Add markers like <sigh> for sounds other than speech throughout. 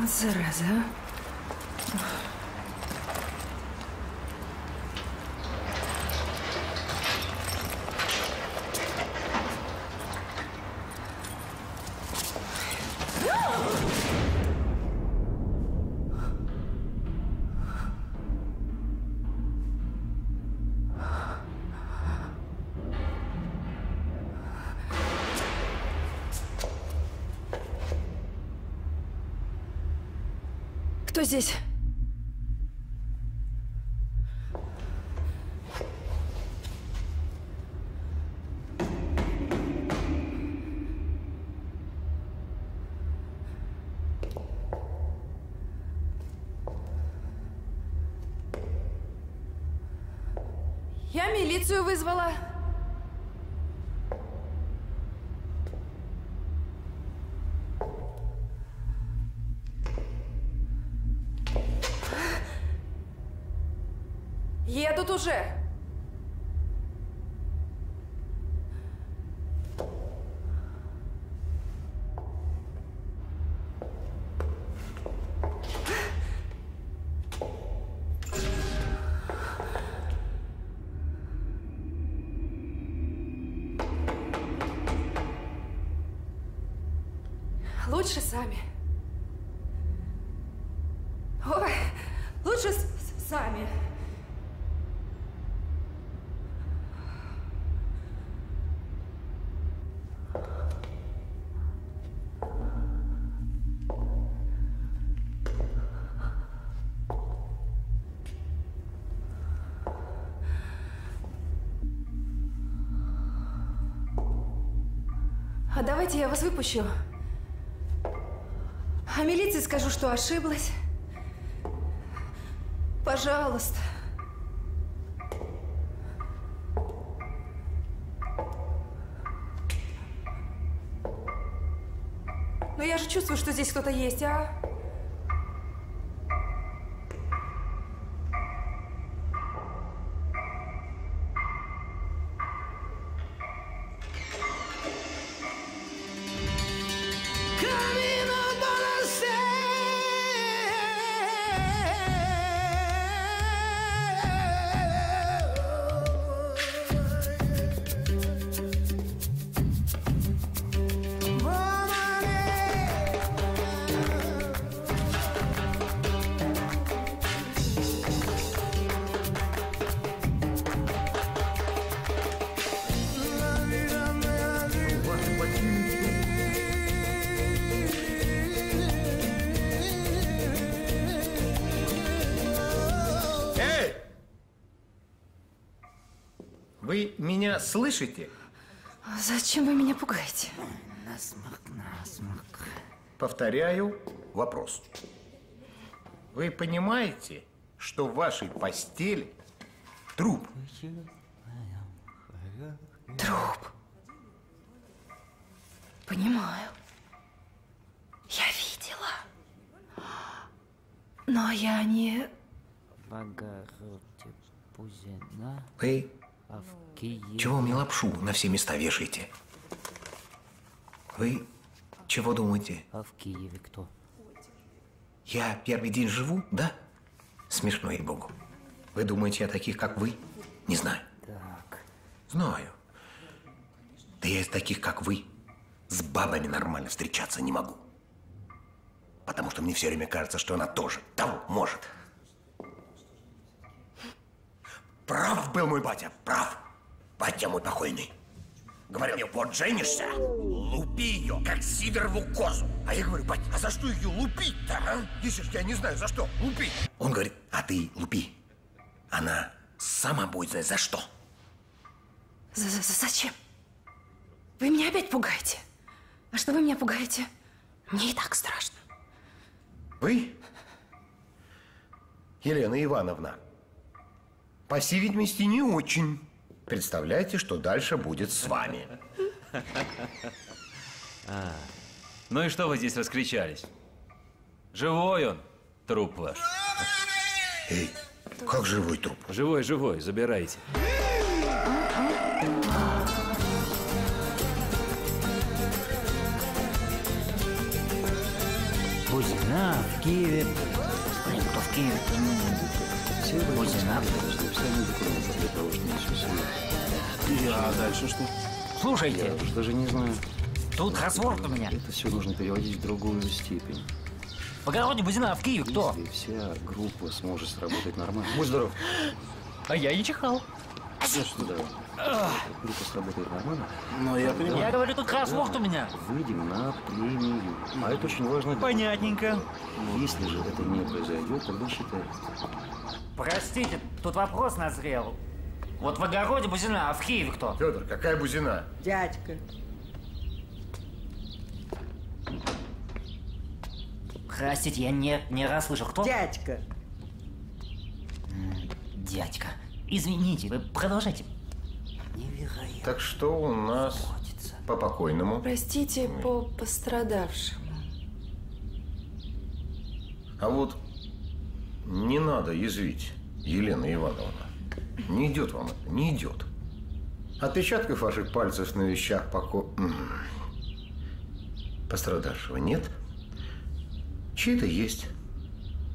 Вот зараза. Кто здесь? Я милицию вызвала. Уже. А давайте я вас выпущу. А милиции скажу, что ошиблась. Пожалуйста. Но я же чувствую, что здесь кто-то есть, а? Слышите? А Зачем вы меня пугаете? Повторяю вопрос. Вы понимаете, что в вашей постели труп? Труп. Понимаю. Я видела. Но я не... Богородице Вы чего мне лапшу на все места вешаете? Вы чего думаете? А в Киеве кто? Я первый день живу, да? Смешно, ей-богу. Вы думаете, я таких, как вы? Не знаю. Так, Знаю. Да я из таких, как вы, с бабами нормально встречаться не могу. Потому что мне все время кажется, что она тоже того может. Прав был мой батя, прав. Батя мой покойный. Говорил мне, вот женишься, лупи ее, как сидорову козу. А я говорю, бать, а за что ее лупить-то, а? Если я не знаю, за что лупить. Он говорит, а ты лупи. Она сама будет знать, за что. За- за- за- Зачем? Вы меня опять пугаете. А что вы меня пугаете? Мне и так страшно. Вы, Елена Ивановна, по всей видимости, не очень. Представляете, что дальше будет с вами. Ну и что вы здесь раскричались? Живой он, труп ваш. Эй, как живой труп? Живой, живой, забирайте. Бузина в Киеве. Блин, кто в Киеве? Бузина. А дальше что? Слушайте, Я уж даже не знаю. тут кроссворд у меня. Это все нужно переводить в другую степень. В огороде Бузина в Киеве кто? Если вся группа сможет сработать нормально. Будь здоров. А я не чихал. Знаешь, что да? Группа сработает нормально. Ну, я понимаю. Я говорю, тут кроссворд у меня. Выйдем на премию. А это очень важно. Понятненько. Если же это не произойдет, тогда считай. Простите, тут вопрос назрел. Вот в огороде Бузина, а в Киеве кто? Федор, какая бузина? Дядька. Простите, я не, не раз слышал. Кто? Дядька. Дядька. Извините, вы продолжайте. Невероятно. Так что у нас Охотится. по покойному? Простите по пострадавшему. А вот не надо язвить, Елена Ивановна. Не идет вам это, не идет. Отпечатков ваших пальцев на вещах поко... Пострадавшего нет. Чьи-то есть,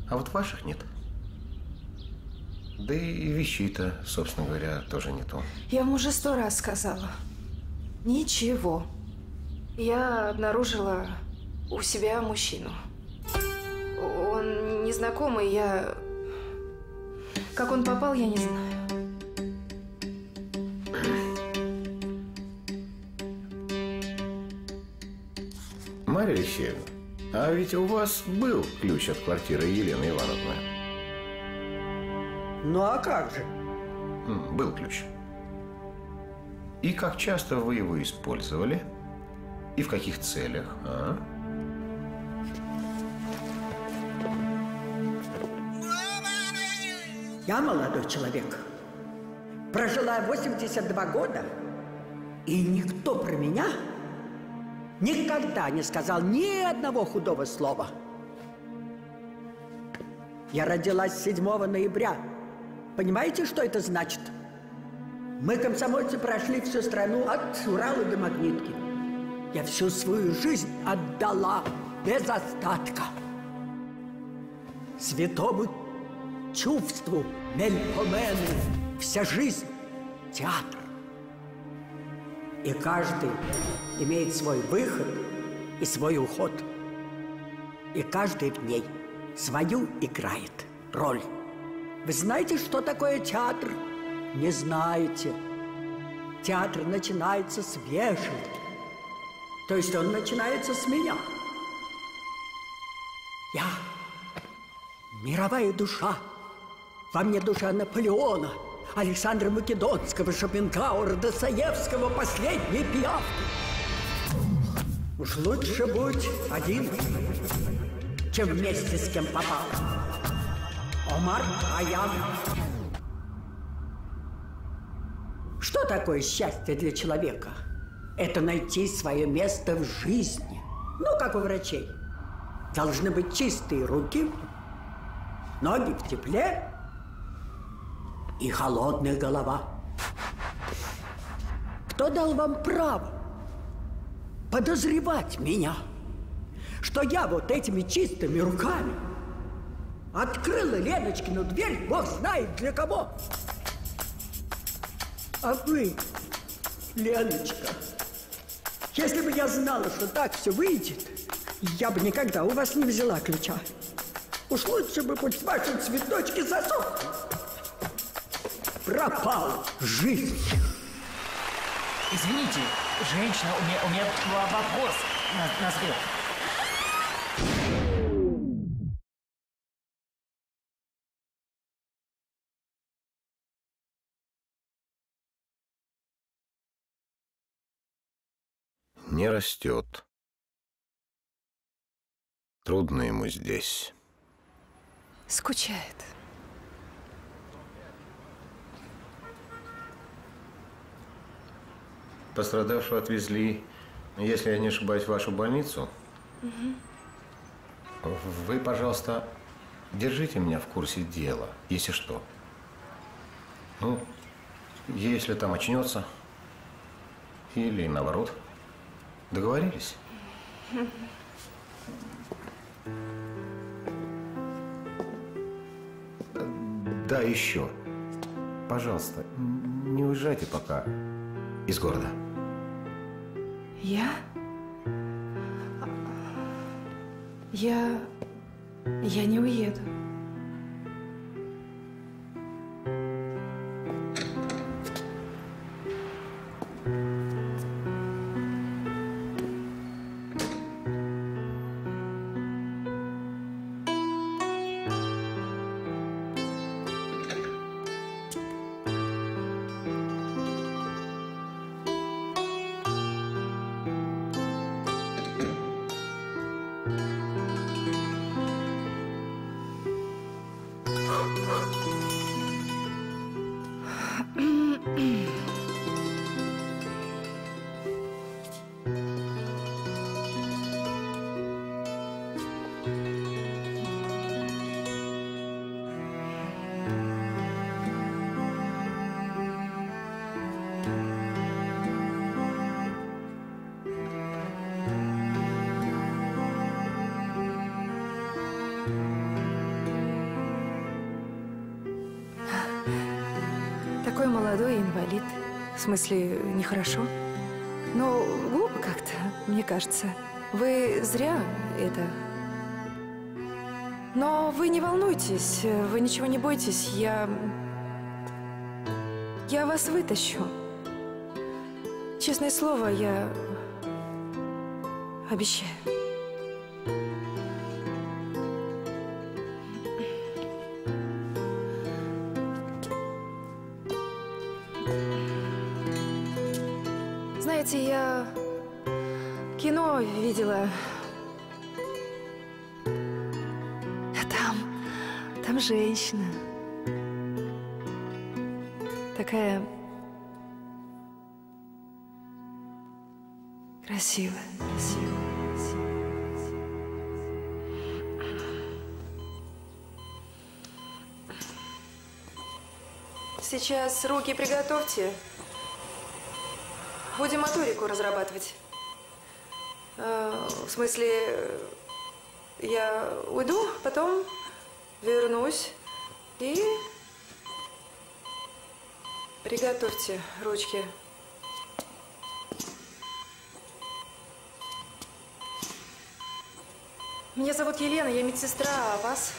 а вот ваших нет. Да и вещей-то, собственно говоря, тоже нету. Я вам уже сто раз сказала. Ничего. Я обнаружила у себя мужчину. Он незнакомый, я... Как он попал, я не знаю. Марья Алексеевна, а ведь у вас был ключ от квартиры Елены Ивановны. Ну а как же? Был ключ. И как часто вы его использовали? И в каких целях? А? Я молодой человек. Прожила 82 года, и никто про меня никогда не сказал ни одного худого слова. Я родилась 7 ноября. Понимаете, что это значит? Мы, комсомольцы, прошли всю страну от Урала до Магнитки. Я всю свою жизнь отдала без остатка. Святому чувству, мельпомену, вся жизнь – театр. И каждый имеет свой выход и свой уход. И каждый в ней свою играет роль. Вы знаете, что такое театр? Не знаете. Театр начинается с вешалки. То есть он начинается с меня. Я мировая душа. Во мне душа Наполеона, Александра Македонского, Шопенгауэра, Достоевского, последний пиявки. Уж лучше будь один, чем вместе с кем попал. Омар Аям. Что такое счастье для человека? Это найти свое место в жизни. Ну, как у врачей. Должны быть чистые руки, ноги в тепле и холодная голова. Кто дал вам право подозревать меня, что я вот этими чистыми руками открыла Леночкину дверь, бог знает для кого. А вы, Леночка, если бы я знала, что так все выйдет, я бы никогда у вас не взяла ключа. Уж лучше бы хоть ваши цветочки засохли. Пропала жизнь. Извините, женщина, у меня, у меня вопрос на- назрел. Не растет. Трудно ему здесь. Скучает. Пострадавшего отвезли, если я не ошибаюсь, в вашу больницу. Угу. Вы, пожалуйста, держите меня в курсе дела, если что. Ну, если там очнется. Или наоборот. Договорились? Да, еще. Пожалуйста, не уезжайте пока из города. Я? Я... Я не уеду. Молодой инвалид. В смысле, нехорошо? Ну, глупо как-то, мне кажется. Вы зря это... Но вы не волнуйтесь, вы ничего не бойтесь, я... Я вас вытащу. Честное слово, я... Обещаю. Женщина. Такая красивая, красивая. Сейчас руки приготовьте. Будем моторику разрабатывать. Э, в смысле, э, я уйду, потом вернусь и приготовьте ручки. Меня зовут Елена, я медсестра, а вас?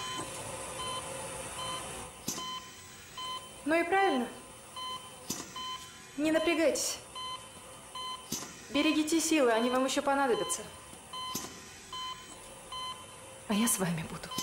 Ну и правильно. Не напрягайтесь. Берегите силы, они вам еще понадобятся. А я с вами буду.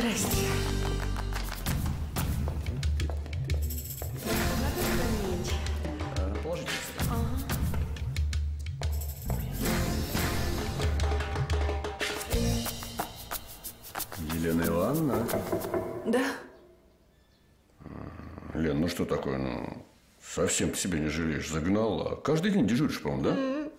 Здрасте. Елена Ивановна. Да? Лен, ну что такое, ну, совсем по себе не жалеешь, загнала. Каждый день дежуришь, по-моему, да?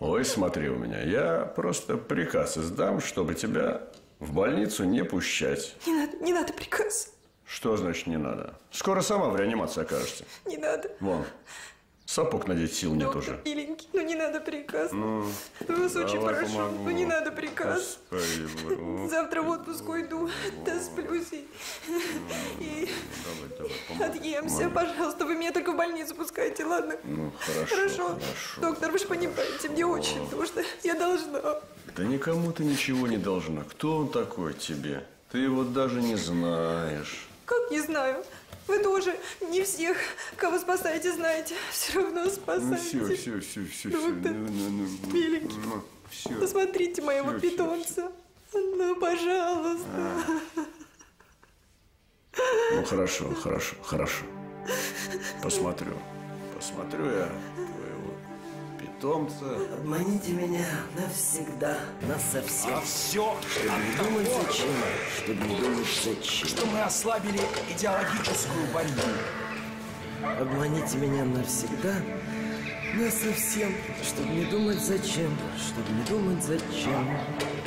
Ой, смотри у меня, я просто приказ издам, чтобы тебя в больницу не пущать. Не надо, не надо приказ. Что значит не надо? Скоро сама в реанимации окажешься. Не надо. Вон, сапог надеть сил нет Доктор уже. Миленький, ну не надо приказ. Ну, Ну, вас очень давай прошу, помогу. ну не надо приказ. Господи. Завтра в отпуск уйду, досплюсь и, и Давай, давай, помогу. отъемся. Пожалуйста, вы меня только в больницу пускайте, ладно? Ну, хорошо, Хорошо. хорошо. Доктор, вы же понимаете, мне очень нужно. Я должна. Да никому ты ничего не должна. Кто он такой тебе? Ты его даже не знаешь. Как не знаю. Вы тоже не всех, кого спасаете, знаете. Все равно Ну спасаете. все, все, все, все, все. Доктор, Ну, ну, ну, миленький. ну, все. Посмотрите моего всё, питомца. Ну, пожалуйста. хорошо, хорошо, хорошо. Посмотрю. Посмотрю я питомца. Обманите меня навсегда, насовсем. А все Чтобы не думать зачем, чтобы не думать зачем. что мы ослабили идеологическую борьбу. Обманите меня навсегда, насовсем. Чтобы не думать зачем, чтобы не думать зачем.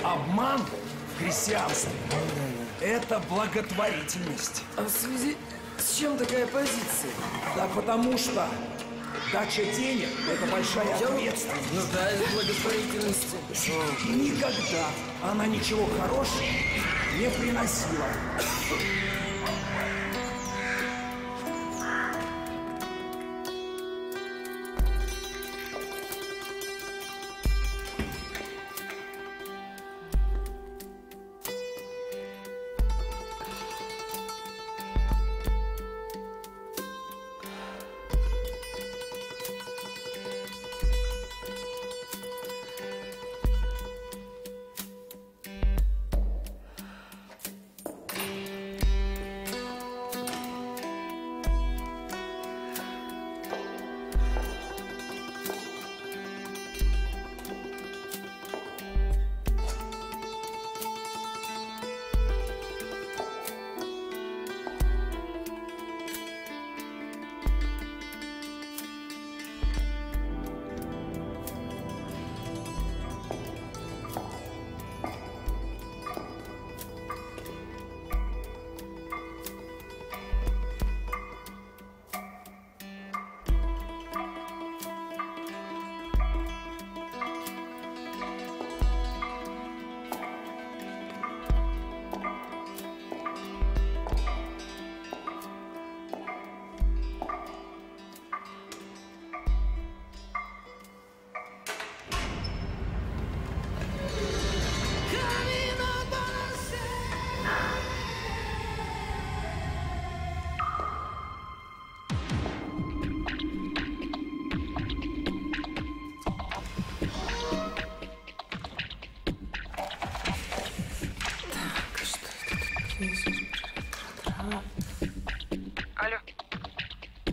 Обман в христианстве – это благотворительность. А в связи с чем такая позиция? Да потому что дача денег – это большая ответственность. Нуждаюсь в благотворительности. Никогда она ничего хорошего не приносила.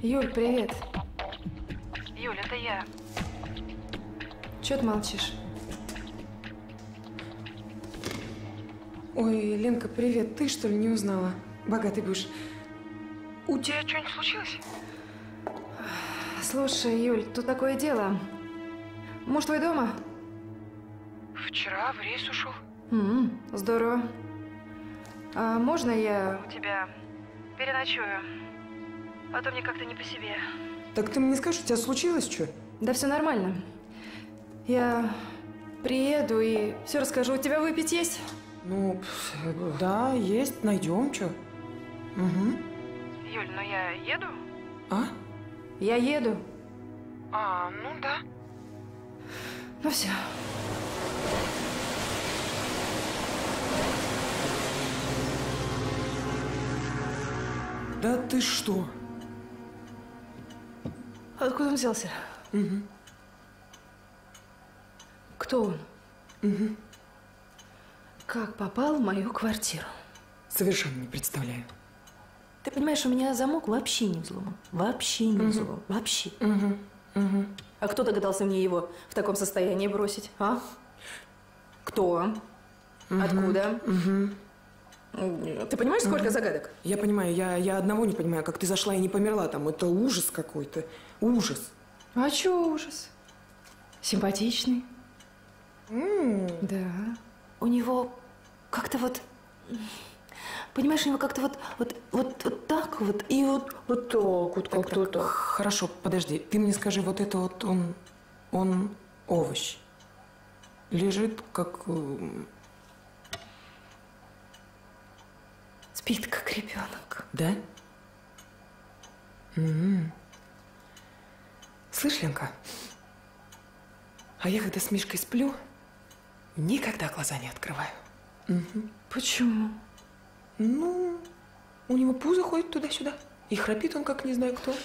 Юль, привет. Юля, это я. Чего ты молчишь? Ой, Ленка, привет. Ты что ли не узнала? Богатый будешь. У тебя что-нибудь случилось? Слушай, Юль, тут такое дело. Муж твой дома? Вчера в рейс ушел. М, здорово. А можно я... У тебя переночую. А то мне как-то не по себе. Так ты мне скажешь, у тебя случилось что? Да все нормально. Я приеду и все расскажу. У тебя выпить есть? Ну, пф, да, есть, найдем, что. Угу. Юль, ну я еду? А? Я еду. А, ну да. Ну все. Да ты что? Откуда он взялся? Угу. Кто он? Угу. Как попал в мою квартиру? Совершенно не представляю. Ты понимаешь, у меня замок вообще не взломан. Вообще не Мгм. взломан. Вообще. Угу. Угу. А кто догадался мне его в таком состоянии бросить, а? Кто? Откуда? Угу. Ты понимаешь, сколько загадок? Я понимаю, я, я одного не понимаю, как ты зашла и не померла там. Это ужас какой-то. Ужас. А чё ужас? Симпатичный. Да. У него как-то вот... Понимаешь, у него как-то вот, вот, вот, вот так вот и вот, вот так вот как-то так. Хорошо, подожди. Ты мне скажи, вот это вот он, он овощ. Лежит как... Спит, как ребенок. Да? М. Слышь, Ленка, а я когда с Мишкой сплю, никогда глаза не открываю. Мгм. Почему? Ну, у него пузо ходит туда-сюда. И храпит он, как не знаю кто.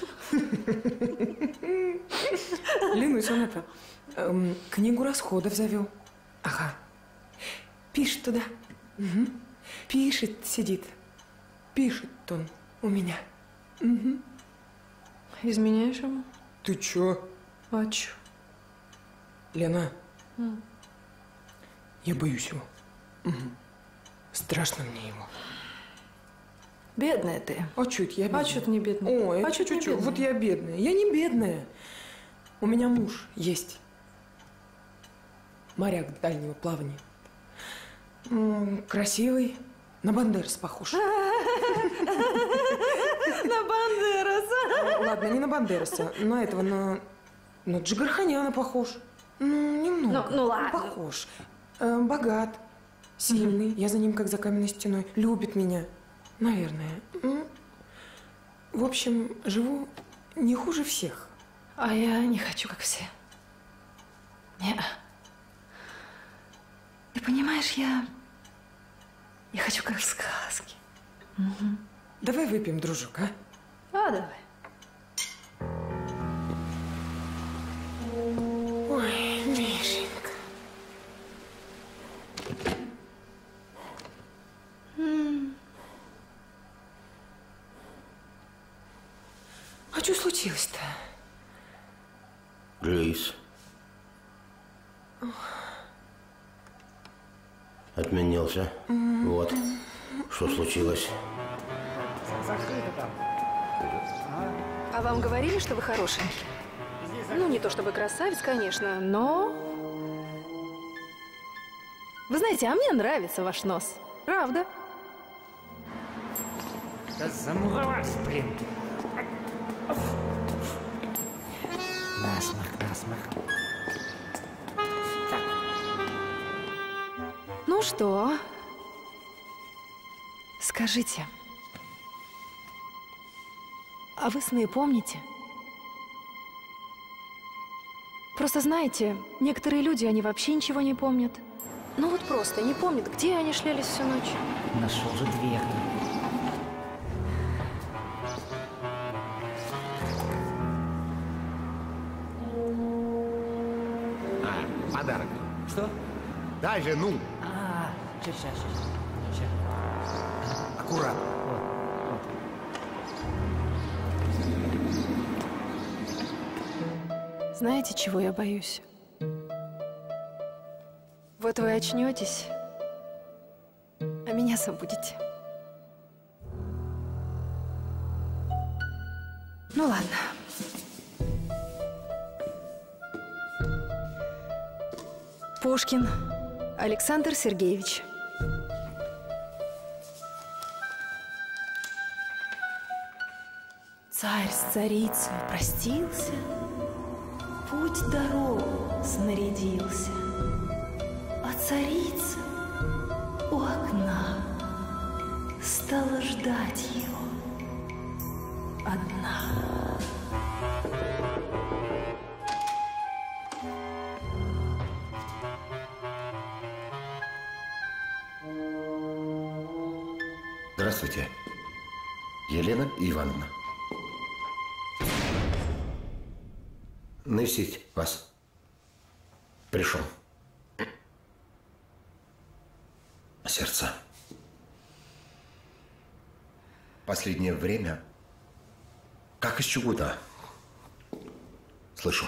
Ленусь, он это, эм, книгу расходов завел. Ага. Пишет туда. Пишет, сидит. Пишет он. У меня. Изменяешь ему? Ты чё? А чё? Лена, М. я боюсь его. Мгм. Страшно мне его. Бедная ты. А чуть я бедная? А чё ты не бедная? Ой, а чё ты не чуть-чуть. Вот я бедная. Я не бедная. У меня муж есть. Моряк дальнего плавания. Красивый. На Бандерас похож. На Бандераса. Ладно, не на Бандераса. На этого, на... На Джигарханяна похож. Ну, немного. Ну, ну ладно. Похож. Э, богат. Сильный. Я за ним как за каменной стеной. Любит меня. Наверное. М. В общем, живу не хуже всех. А я не хочу, как все. не Ты понимаешь, я... Я хочу, как в сказке. Давай выпьем, дружок, а? А, давай. Отменился. Вот. Что случилось? А вам говорили, что вы хорошенький? Ну, не то чтобы красавец, конечно, но... Вы знаете, а мне нравится ваш нос. Правда? Да замуровался, блин. Насморк, насморк. Ну что? Скажите. А вы сны помните? Просто знаете, некоторые люди, они вообще ничего не помнят. Ну вот просто не помнят, где они шлялись всю ночь. Нашел же дверь. А, подарок. Что? Дай же, ну, А, сейчас, сейчас, сейчас. аккуратно. Знаете, чего я боюсь? Вот вы очнетесь, а меня забудете. Ну ладно. Пушкин Александр Сергеевич. С царицей простился, Путь дорогу снарядился, А царица у окна Стала ждать его одна. Здравствуйте. Елена Ивановна. Навестить вас. Пришел. Сердце. Последнее время, как из чугуна, слышу.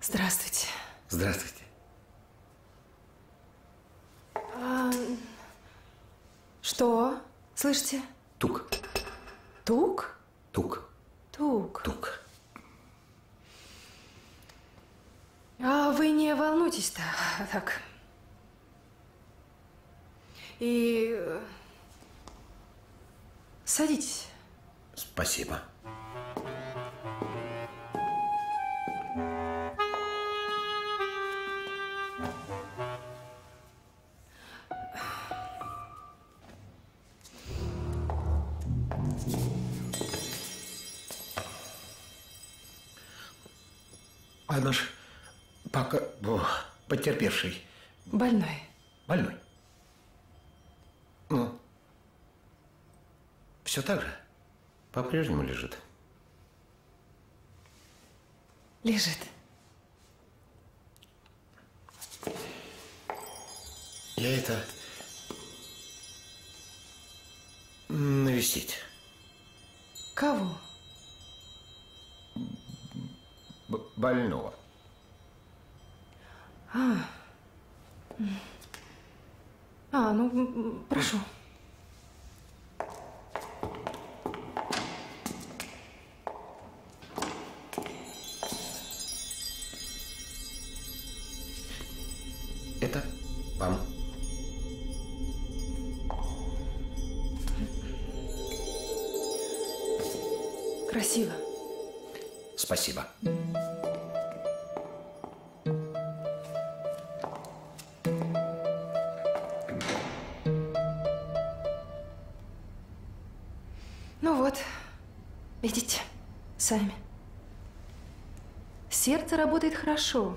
Здравствуйте. Здравствуйте. А, что? Слышите? Потерпевший Больной. больной. Ну, все так же? По-прежнему лежит. Лежит. А, ну, прошу. Работает хорошо.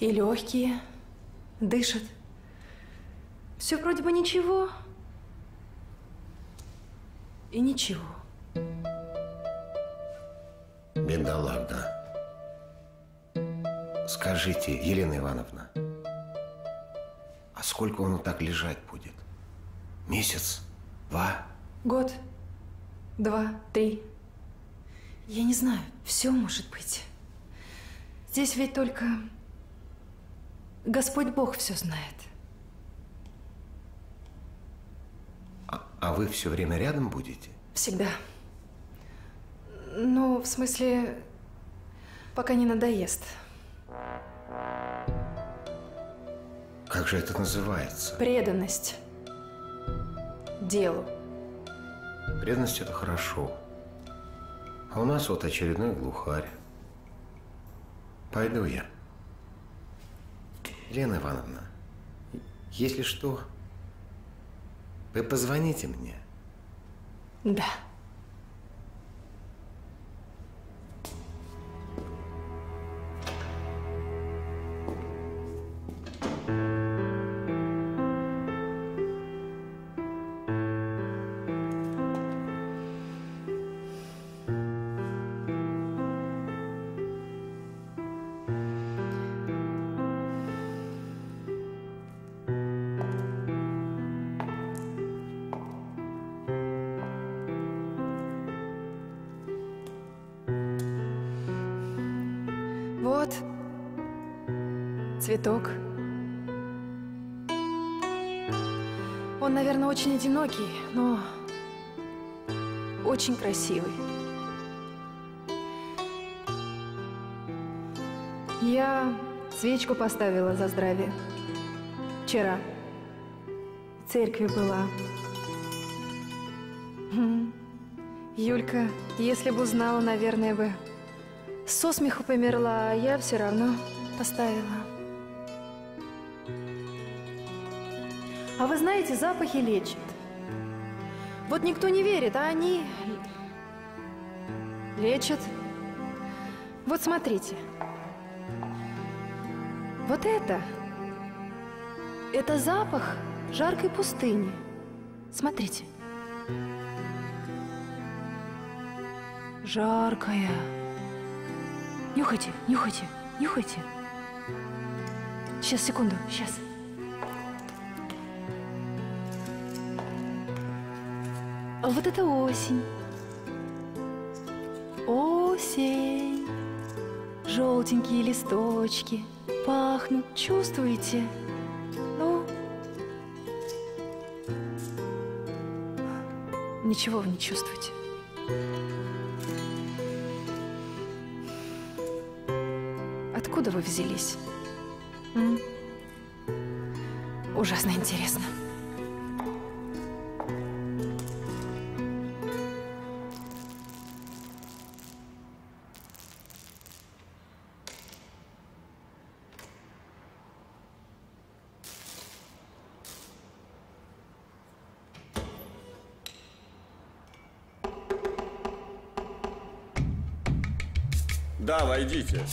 И легкие дышат. Все вроде бы ничего. И ничего. Бедолага. Скажите, Елена Ивановна, а сколько он так лежать будет? Месяц? Два? Год, два, три. Я не знаю, все может быть. Здесь ведь только Господь Бог все знает. А вы все время рядом будете? Всегда. Ну, в смысле, пока не надоест. Как же это называется? Преданность делу. Преданность – это хорошо. А у нас вот очередной глухарь. Пойду я. Елена Ивановна, если что, вы позвоните мне. Да. Одинокий, но очень красивый. Я свечку поставила за здравие. Вчера. В церкви была. Юлька, если бы узнала, наверное, бы со смеху померла, а я все равно поставила. А вы знаете, запахи лечат. Вот никто не верит, а они лечат. Вот смотрите. Вот это. Это запах жаркой пустыни. Смотрите. Жаркая. Нюхайте, нюхайте, нюхайте. Сейчас, секунду, сейчас. Вот это осень. Осень. Желтенькие листочки пахнут, чувствуете? Ну? Ничего вы не чувствуете. Откуда вы взялись? М? Ужасно интересно. Войдите.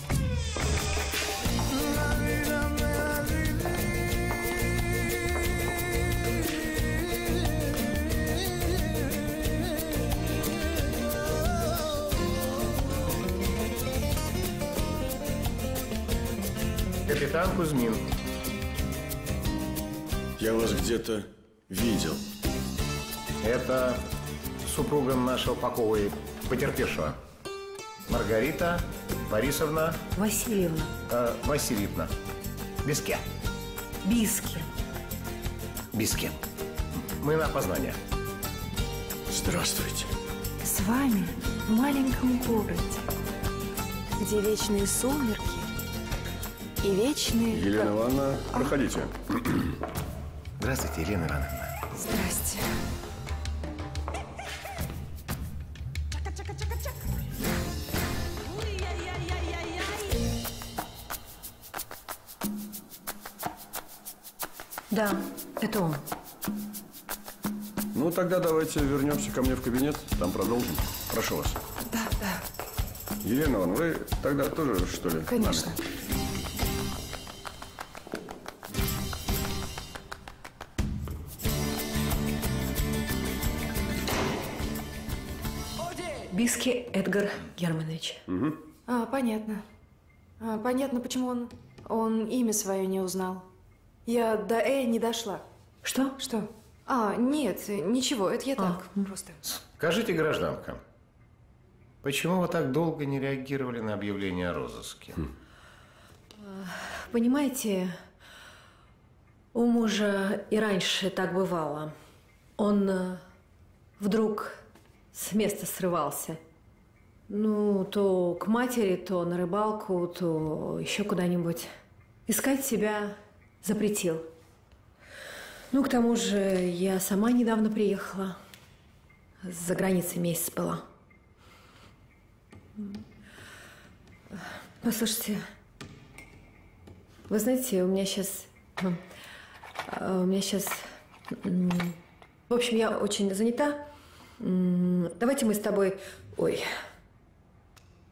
Капитан Кузьмин. Я вас где-то видел. Это супруга нашего Поковой потерпевшего. Маргарита Борисовна Васильевна. э, Васильевна. Беске. Биски. Беске. Мы на опознание. Здравствуйте. С вами в маленьком городе, где вечные сумерки и вечные... Елена Ивановна, проходите. Здравствуйте, Елена Ивановна. Да, это он. Ну, тогда давайте вернемся ко мне в кабинет, там продолжим. Прошу вас. Да, да, Елена Ивановна, вы тогда тоже, что ли? конечно. Биски Эдгар Германович. Угу. А, понятно. А, понятно, почему он, он имя свое не узнал. Я до Э не дошла. Что? Что? А, нет, ничего, это я так, просто. Скажите, гражданка, почему вы так долго не реагировали на объявление о розыске? Понимаете, у мужа и раньше так бывало. Он э, вдруг с места срывался. Ну, то к матери, то на рыбалку, то еще куда-нибудь. Искать себя запретил. Ну, к тому же, я сама недавно приехала. За границей месяц была. Послушайте, вы знаете, у меня сейчас... У меня сейчас... В общем, я очень занята. Давайте мы с тобой... Ой.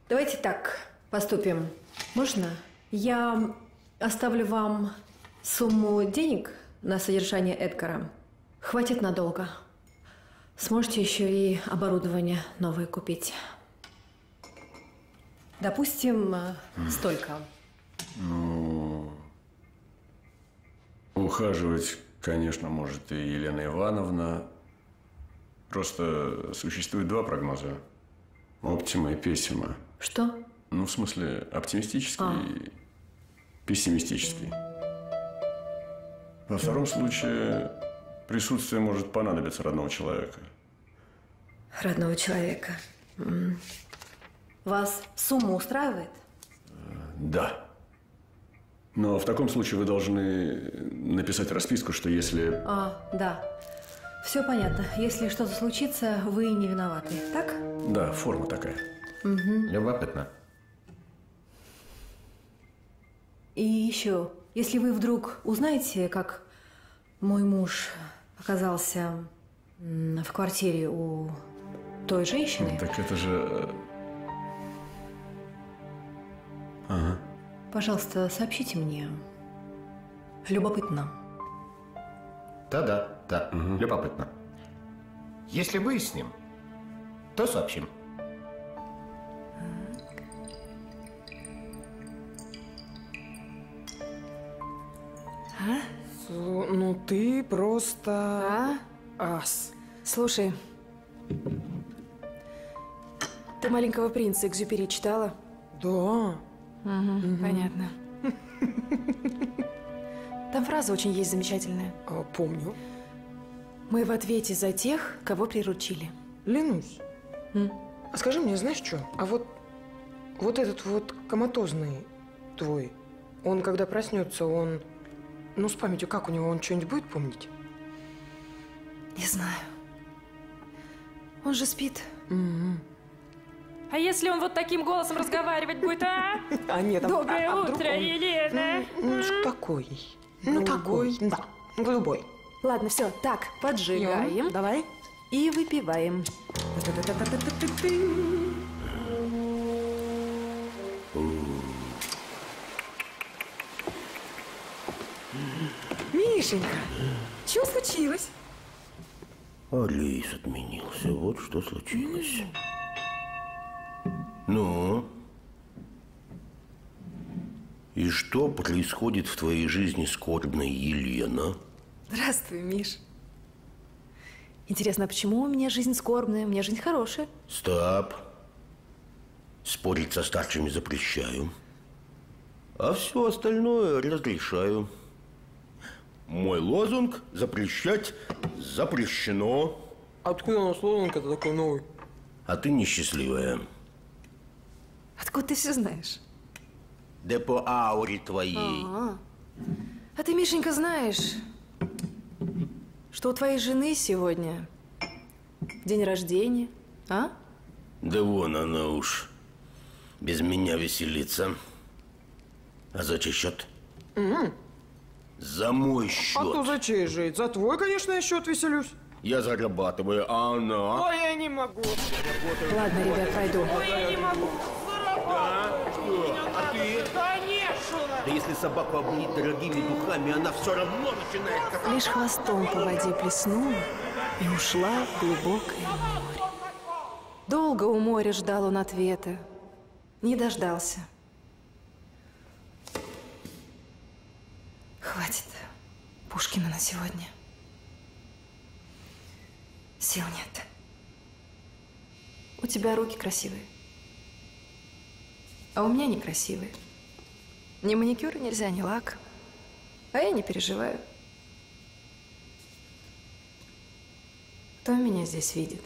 Давайте так поступим. Можно? Я оставлю вам сумму денег на содержание Эдгара. Хватит надолго. Сможете еще и оборудование новое купить. Допустим, э, столько. Ну, ухаживать, конечно, может и Елена Ивановна. Просто существует два прогноза. Оптима и пессима. Что? Ну, в смысле, оптимистический А. и пессимистический. Во втором случае присутствие может понадобиться родного человека. Родного человека. Вас сумма устраивает? Да. Но в таком случае вы должны написать расписку, что если... А, да. Все понятно. Если что-то случится, вы не виноваты. Так? Да, форма такая. Угу. Любопытно. И еще, если вы вдруг узнаете, как мой муж оказался в квартире у той женщины, Так это же... э, Ага. пожалуйста, сообщите мне. Любопытно. Да-да, да, любопытно. Если выясним, то сообщим. А? Слу- Ну ты просто... А? Ас. Слушай, ты «Маленького принца» Экзюпери читала? Да. Угу, понятно. Там фраза очень есть замечательная. А, помню. Мы в ответе за тех, кого приручили. Ленусь. А скажи мне, знаешь что? А вот, вот этот вот коматозный твой, он когда проснется, он... Ну, с памятью как у него? Он что-нибудь будет помнить? Не знаю. Он же спит. А если он вот таким голосом разговаривать будет, а? <laughs> А нет, а- Доброе а- а вдруг утро, он- Елена. Ну, ну, такой. Ну, такой. Да, голубой. Ладно, все, так, поджигаем. Давай. И выпиваем. Мишенька, что случилось? А рейс отменился. Вот что случилось. Ну? И что происходит в твоей жизни, скорбная Елена? Здравствуй, Миш. Интересно, а почему у меня жизнь скорбная? У меня жизнь хорошая. Стоп. Спорить со старшими запрещаю. А все остальное разрешаю. Мой лозунг – запрещать запрещено. Откуда у нас лозунг это такой новый? А ты несчастливая. Откуда ты все знаешь? Да по ауре твоей. А, а ты, Мишенька, знаешь, что у твоей жены сегодня день рождения, а? Да вон она уж без меня веселится. А за чей счет? Мгм. За мой А счет. то за чей же? За твой, конечно, я счет веселюсь. Я зарабатываю, а она... Ой, я не могу. Ладно, ребят, пойду. Ой, я не могу. А ты? Конечно. Да если собаку облить дорогими духами, она все равно начинает... как- Лишь хвостом по воде плеснула и ушла в глубокое море. Долго у моря ждал он ответа. Не дождался. Хватит Пушкина на сегодня. Сил нет. У тебя руки красивые. А у меня некрасивые. Ни маникюра нельзя, ни лак. А я не переживаю. Кто меня здесь видит?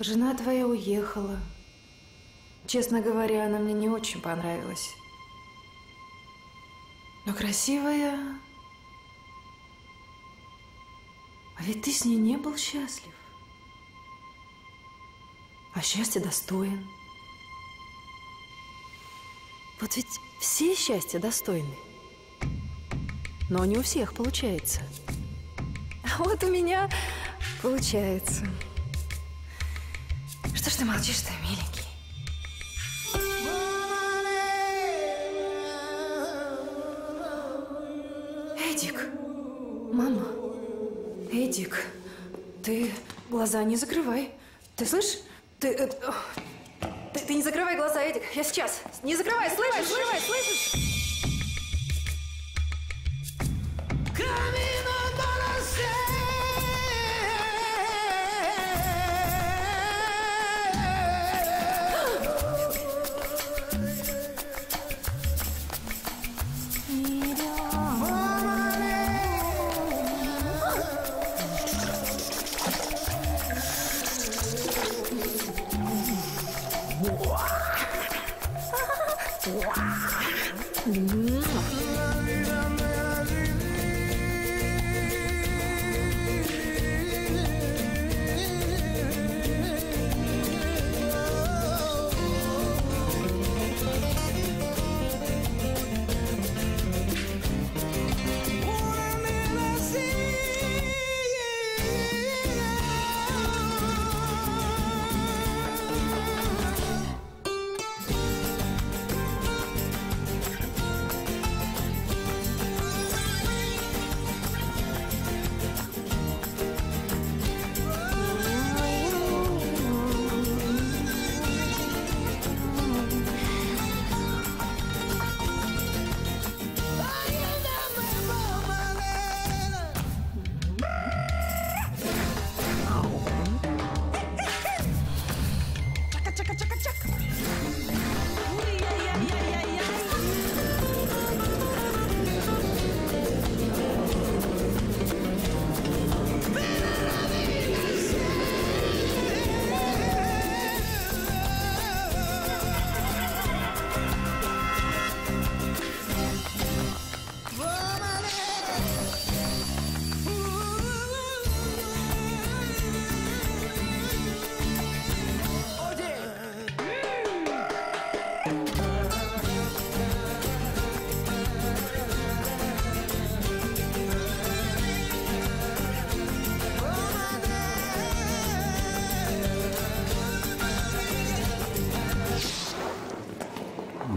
Жена твоя уехала. Честно говоря, она мне не очень понравилась. Но красивая. А ведь ты с ней не был счастлив. А счастье достоин. Вот ведь все счастья достойны. Но не у всех получается. А вот у меня получается. Что ж ты молчишь-то, миленький? Мама, Эдик, ты глаза не закрывай. Ты слышишь? Ты, э, ты, ты не закрывай глаза, Эдик. Я сейчас. Не закрывай, слышишь? Закрывай, слышишь?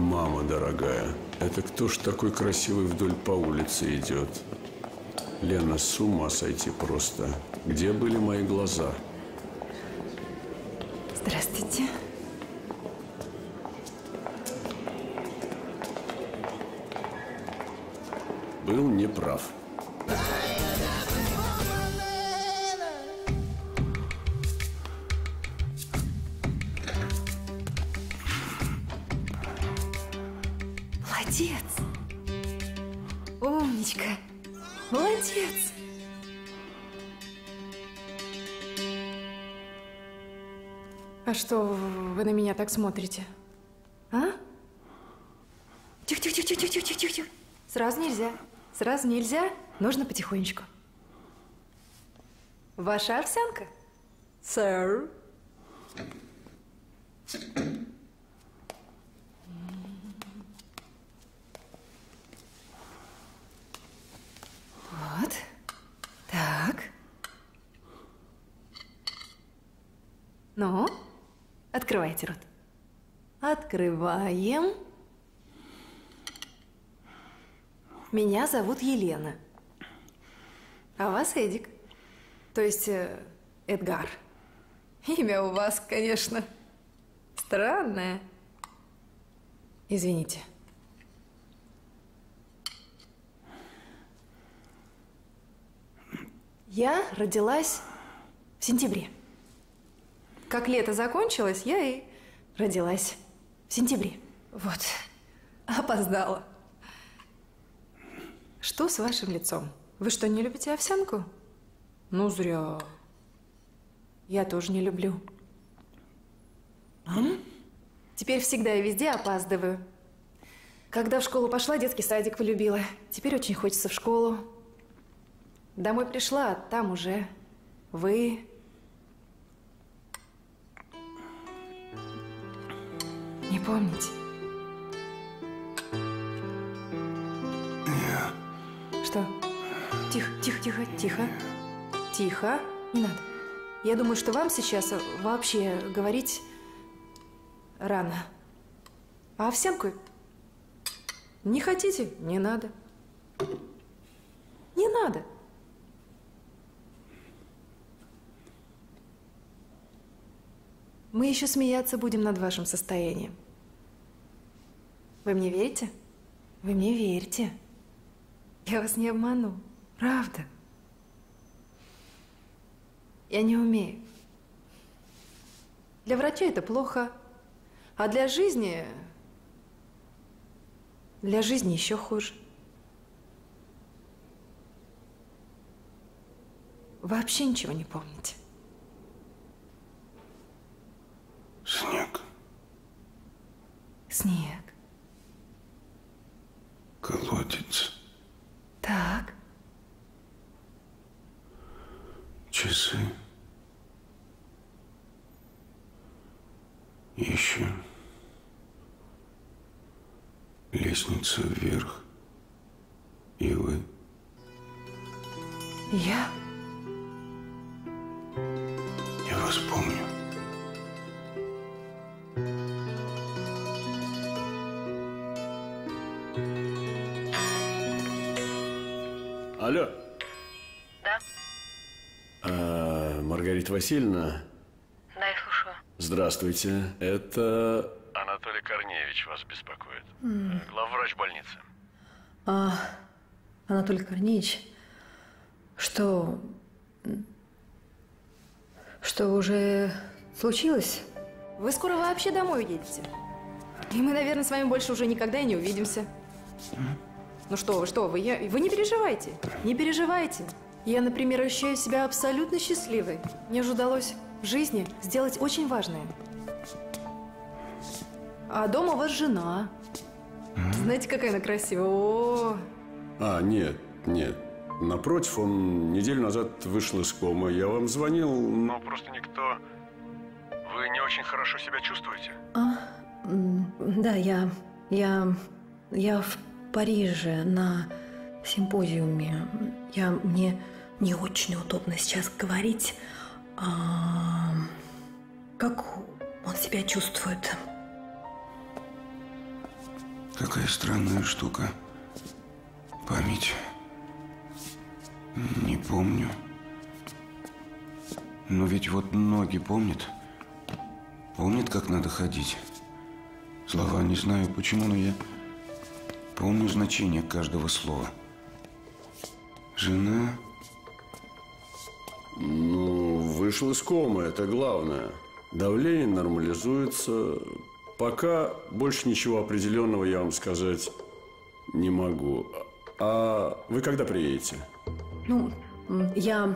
Мама дорогая, это кто ж такой красивый вдоль по улице идет? Лена, с ума сойти просто. Где были мои глаза? Здравствуйте. Был неправ. прав. Так смотрите? А? Тихо-тихо-тихо-тихо-тихо-тихо. Сразу нельзя. Сразу нельзя. Нужно потихонечку. Ваша овсянка? Сэр. Вот. Так. Ну, открывайте рот. Открываем. Меня зовут Елена. А вас Эдик. То есть э, Эдгар. Имя у вас, конечно, странное. Извините. Я родилась в сентябре. Как лето закончилось, я и родилась в сентябре. Вот. Опоздала. Что с вашим лицом? Вы что, не любите овсянку? Ну, зря. Я тоже не люблю. М? Теперь всегда и везде опаздываю. Когда в школу пошла, детский садик полюбила. Теперь очень хочется в школу. Домой пришла, а там уже вы. Помните? Что? Тихо, тихо, тихо, тихо. Тихо. Не надо. Я думаю, что вам сейчас вообще говорить рано. А овсянку не хотите? Не надо. Не надо. Мы еще смеяться будем над вашим состоянием. Вы мне верите? Вы мне верите. Я вас не обману. Правда. Я не умею. Для врача это плохо, а для жизни... Для жизни еще хуже. Вообще ничего не помните. Снег, Снег. Колодец, Так. часы. Еще лестница вверх. И вы. Я? Я вас помню. А, Маргарита Васильевна, Да, я слушаю. здравствуйте. Это... Анатолий Корнеевич вас беспокоит. М. Главврач больницы. А, Анатолий Корнеевич, что... Что уже случилось? Вы скоро вообще домой едете. И мы, наверное, с вами больше уже никогда и не увидимся. Ну что вы, что вы, я, вы не переживайте, не переживайте. Я, например, ощущаю себя абсолютно счастливой. Мне же удалось в жизни сделать очень важное. А дома у вас жена. Знаете, какая она красивая? О, А, нет, нет. Напротив, он неделю назад вышел из комы. Я вам звонил, но просто никто... Вы не очень хорошо себя чувствуете? А, да, я, я, я в Париже на симпозиуме. Я, мне не очень удобно сейчас говорить. А, как он себя чувствует? Какая странная штука. Память. Не помню. Но ведь вот ноги помнит. Помнит, как надо ходить. Слова не знаю почему, но я помню значение каждого слова. Жена? Ну, вышел из комы, это главное. Давление нормализуется. Пока больше ничего определенного я вам сказать не могу. А вы когда приедете? Ну, я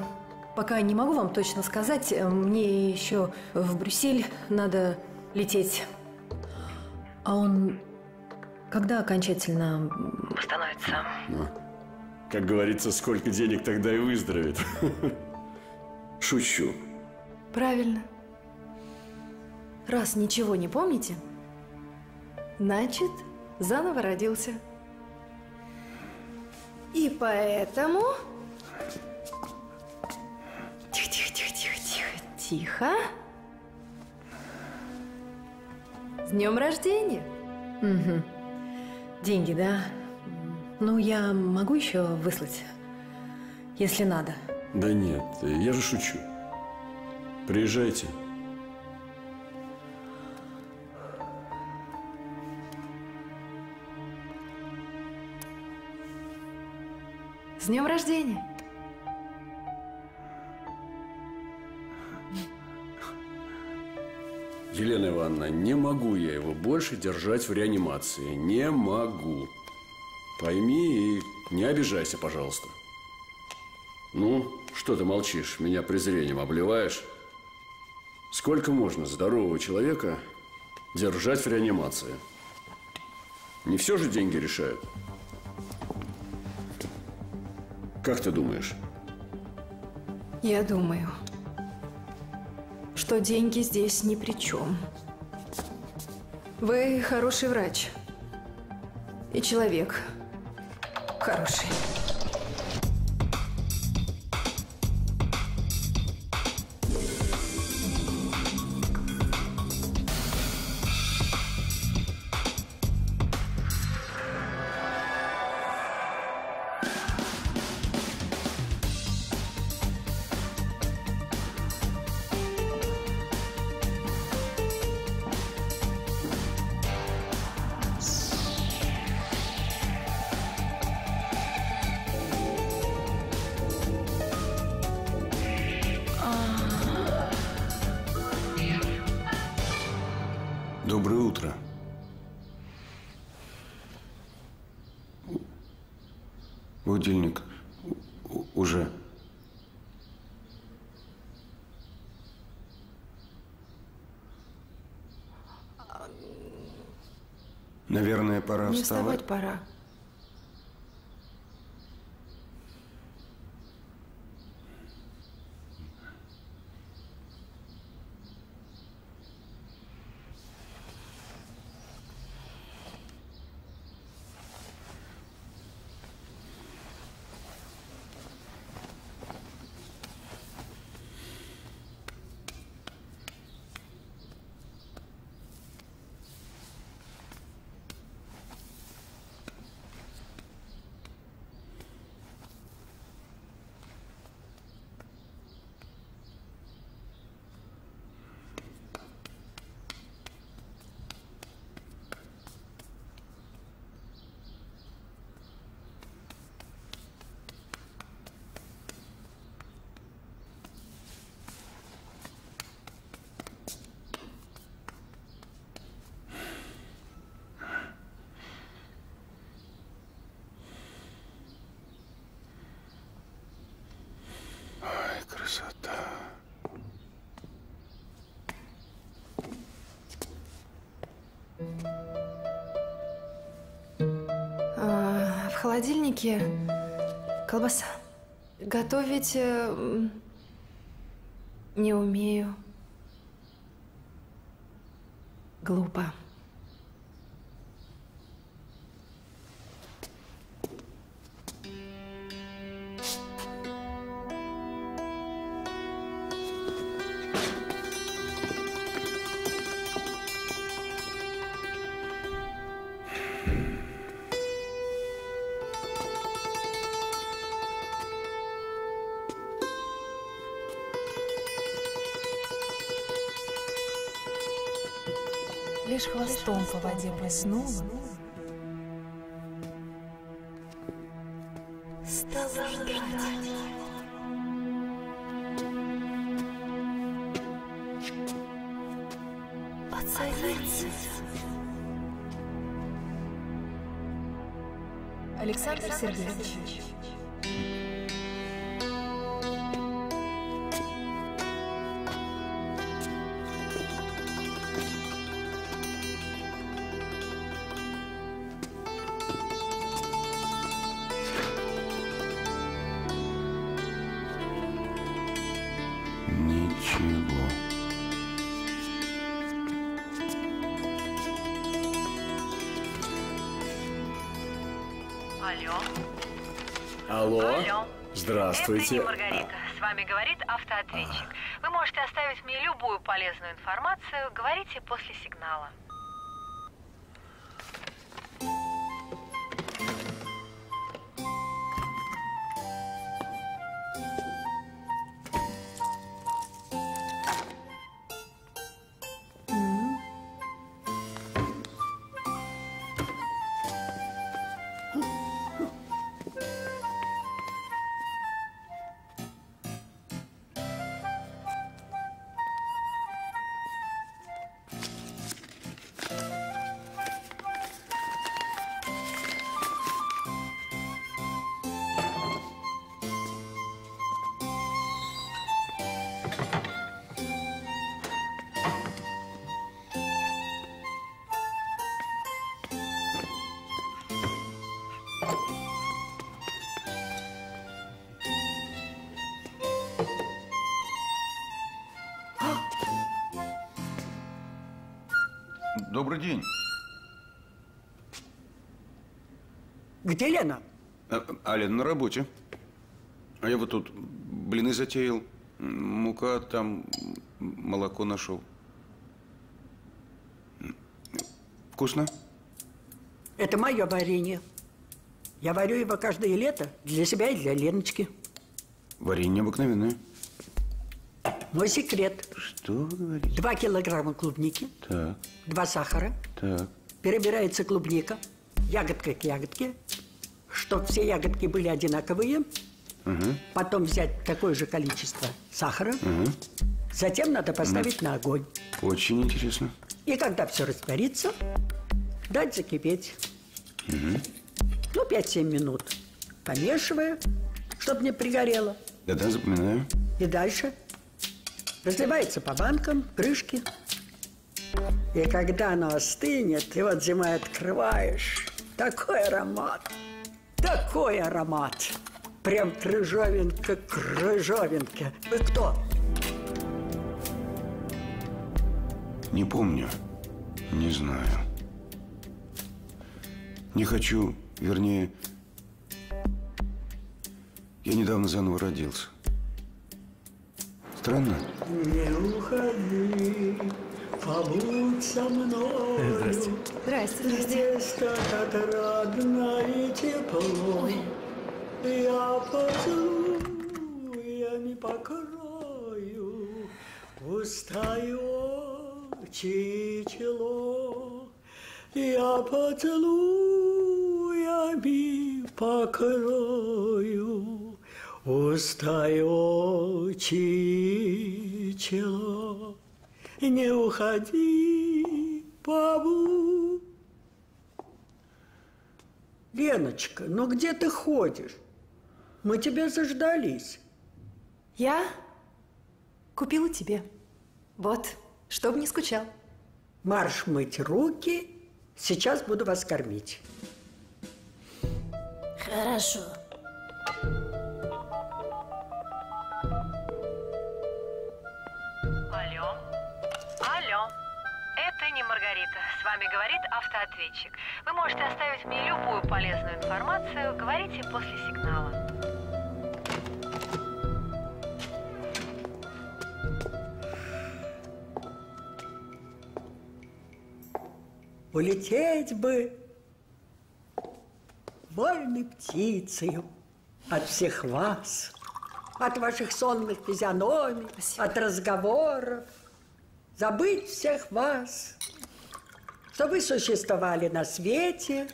пока не могу вам точно сказать. Э, Мне еще в Брюссель надо лететь. А он когда окончательно восстановится? Ну, как говорится, сколько денег тогда и выздоровеет. <laughs> Шучу. Правильно. Раз ничего не помните, значит, заново родился. И поэтому... Тихо, тихо, тихо, тихо, тихо, тихо. С днем рождения! Мгм. Деньги, да? Ну, я могу еще выслать, если надо. Да нет, я же шучу. Приезжайте. С днем рождения! Елена Ивановна, не могу я его больше держать в реанимации. Не могу. Пойми и не обижайся, пожалуйста. Ну, что ты молчишь? Меня презрением обливаешь? Сколько можно здорового человека держать в реанимации? Не все же деньги решают. Как ты думаешь? Я думаю, что деньги здесь ни при чем. Вы хороший врач. И человек хороший. Вставать. вставать пора. А, в холодильнике колбаса. Готовить э, не умею. Глупо. Хвостом по воде плеснула, Стало Поцелуйте. Александр Сергеевич. Здравствуйте. Это не Маргарита. С вами говорит автоответчик. Вы можете оставить мне любую полезную информацию. Добрый день. Где Лена? А, а Лена на работе. А я вот тут блины затеял. Мука там, молоко нашел. Вкусно? Это мое варенье. Я варю его каждое лето для себя и для Леночки. Варенье обыкновенное. Мой секрет. Что вы говорите? Два килограмма клубники, Так, два сахара, так. перебирается клубника, ягодка к ягодке, чтобы все ягодки были одинаковые. Угу. Потом взять такое же количество сахара. Угу. Затем надо поставить на огонь. Очень интересно. И когда все растворится, дать закипеть. Угу. Ну, 5-7 минут. Помешивая, чтобы не пригорело. Да-да, запоминаю. И дальше разливается по банкам, крышки. И когда оно остынет, ты вот зимой открываешь, такой аромат, такой аромат. Прям крыжовинка, крыжовинка. Вы кто? Не помню. Не знаю. Не хочу, вернее, я недавно заново родился. Странно? Не уходи, побудь со мной. Здрасте. Здрасте, здрасте. Здесь так отрадно и тепло. Я поцелуями покрою устающее чело. Я поцелуями покрою устающее чело. Не уходи, бабу. Леночка, ну где ты ходишь? Мы тебя заждались. Я купила тебе. Вот, чтобы не скучал. Марш мыть руки. Сейчас буду вас кормить. Хорошо. С вами говорит автоответчик. Вы можете оставить мне любую полезную информацию. Говорите после сигнала. Улететь бы вольной птицею от всех вас, от ваших сонных физиономий, от разговоров, забыть всех вас, что вы существовали на свете,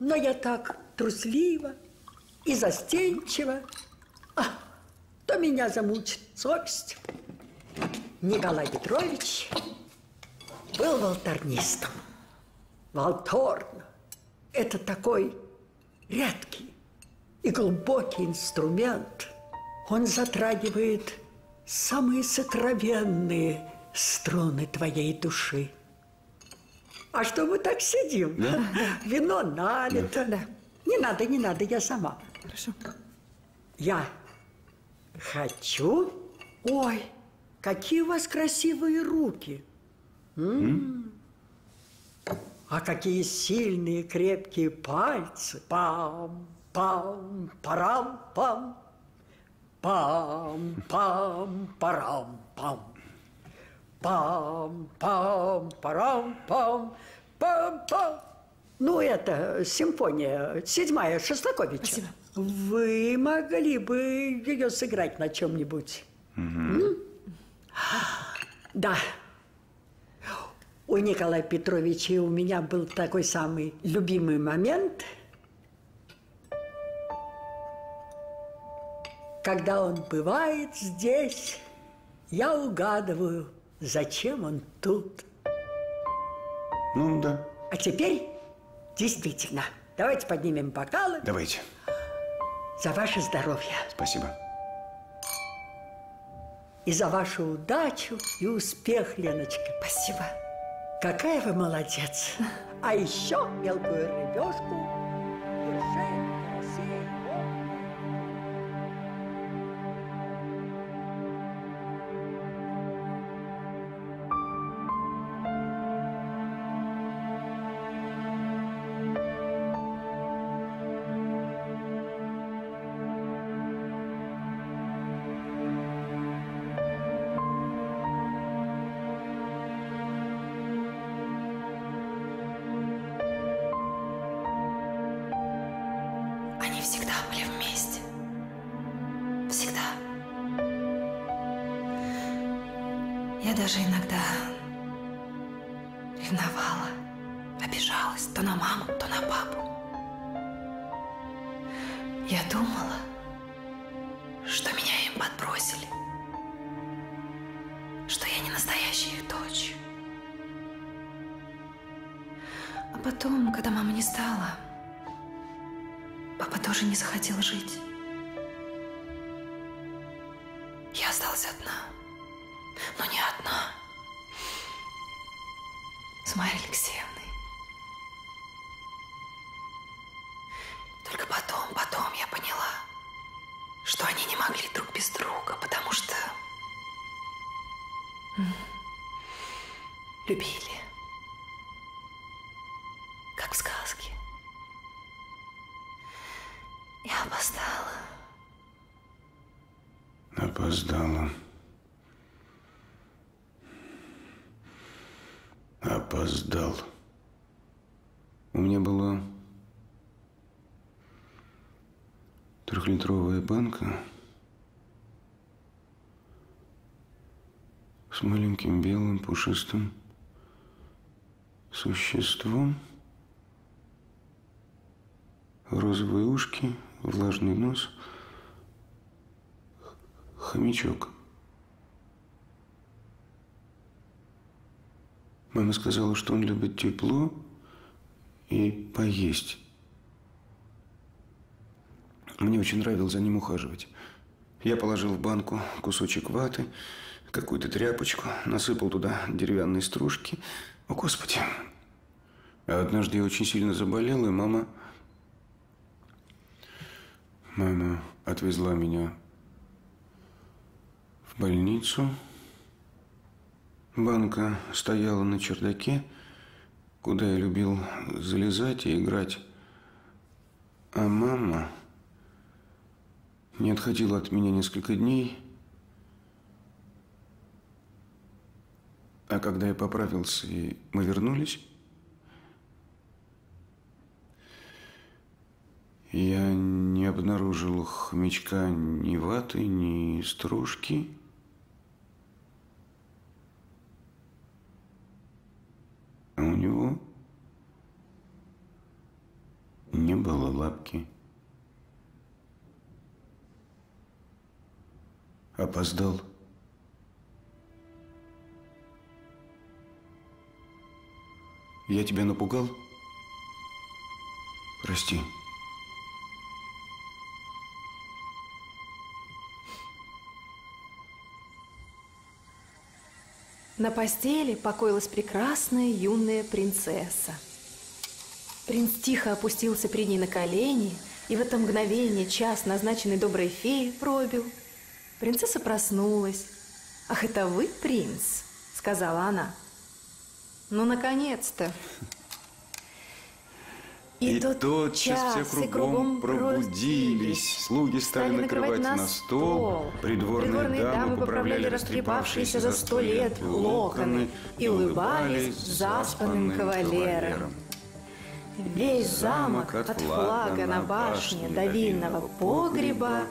но я так трусливо и застенчива, а, то меня замучит совесть. Николай Петрович был волторнистом. Волторн – это такой редкий и глубокий инструмент. Он затрагивает самые сокровенные струны твоей души. А что мы так сидим? Да? Вино налито. Да. Не надо, не надо, я сама. Хорошо. Я хочу... Ой, какие у вас красивые руки. М. А какие сильные, крепкие пальцы. Пам, пам, парам, пам. Пам, пам, парам, пам. Пам, пам, парам, пам, пам, пам. Ну, это симфония седьмая Шостаковича. Спасибо. Вы могли бы ее сыграть на чем-нибудь? Да. У Николая Петровича и у меня был такой самый любимый момент, когда он бывает здесь, я угадываю, зачем он тут. Ну, да. А теперь действительно, давайте поднимем бокалы Давайте. за ваше здоровье Спасибо. и за вашу удачу и успех, Леночка. Спасибо. Какая вы молодец. А еще мелкую рыбешку всегда были вместе. Всегда. Я даже иногда ревновала, обижалась то на маму, то на папу. Я думала, что меня им подбросили, что я не настоящая их дочь. А потом, когда мамы не стало, Папа тоже не захотел жить. Маленьким белым пушистым существом, розовые ушки, влажный нос, хомячок. Мама сказала, что он любит тепло и поесть. Мне очень нравилось за ним ухаживать. Я положил в банку кусочек ваты, какую-то тряпочку, насыпал туда деревянные стружки. О, Господи! Однажды я очень сильно заболел, и мама... Мама отвезла меня в больницу. Банка стояла на чердаке, куда я любил залезать и играть. А мама не отходила от меня несколько дней. А когда я поправился и мы вернулись, я не обнаружил хомячка ни ваты, ни стружки. А у него не было лапки. Опоздал. Я тебя напугал? Прости. На постели покоилась прекрасная юная принцесса. Принц тихо опустился перед ней на колени, и в это мгновение час, назначенный доброй феей, пробил. Принцесса проснулась. «Ах, это вы, принц?» – сказала она. «Ну, наконец-то!» И, тотчас все кругом пробудились, слуги стали накрывать на стол, придворные дамы поправляли растрепавшиеся за сто лет локоны и улыбались заспанным кавалерам. Весь замок от флага на башне до винного погреба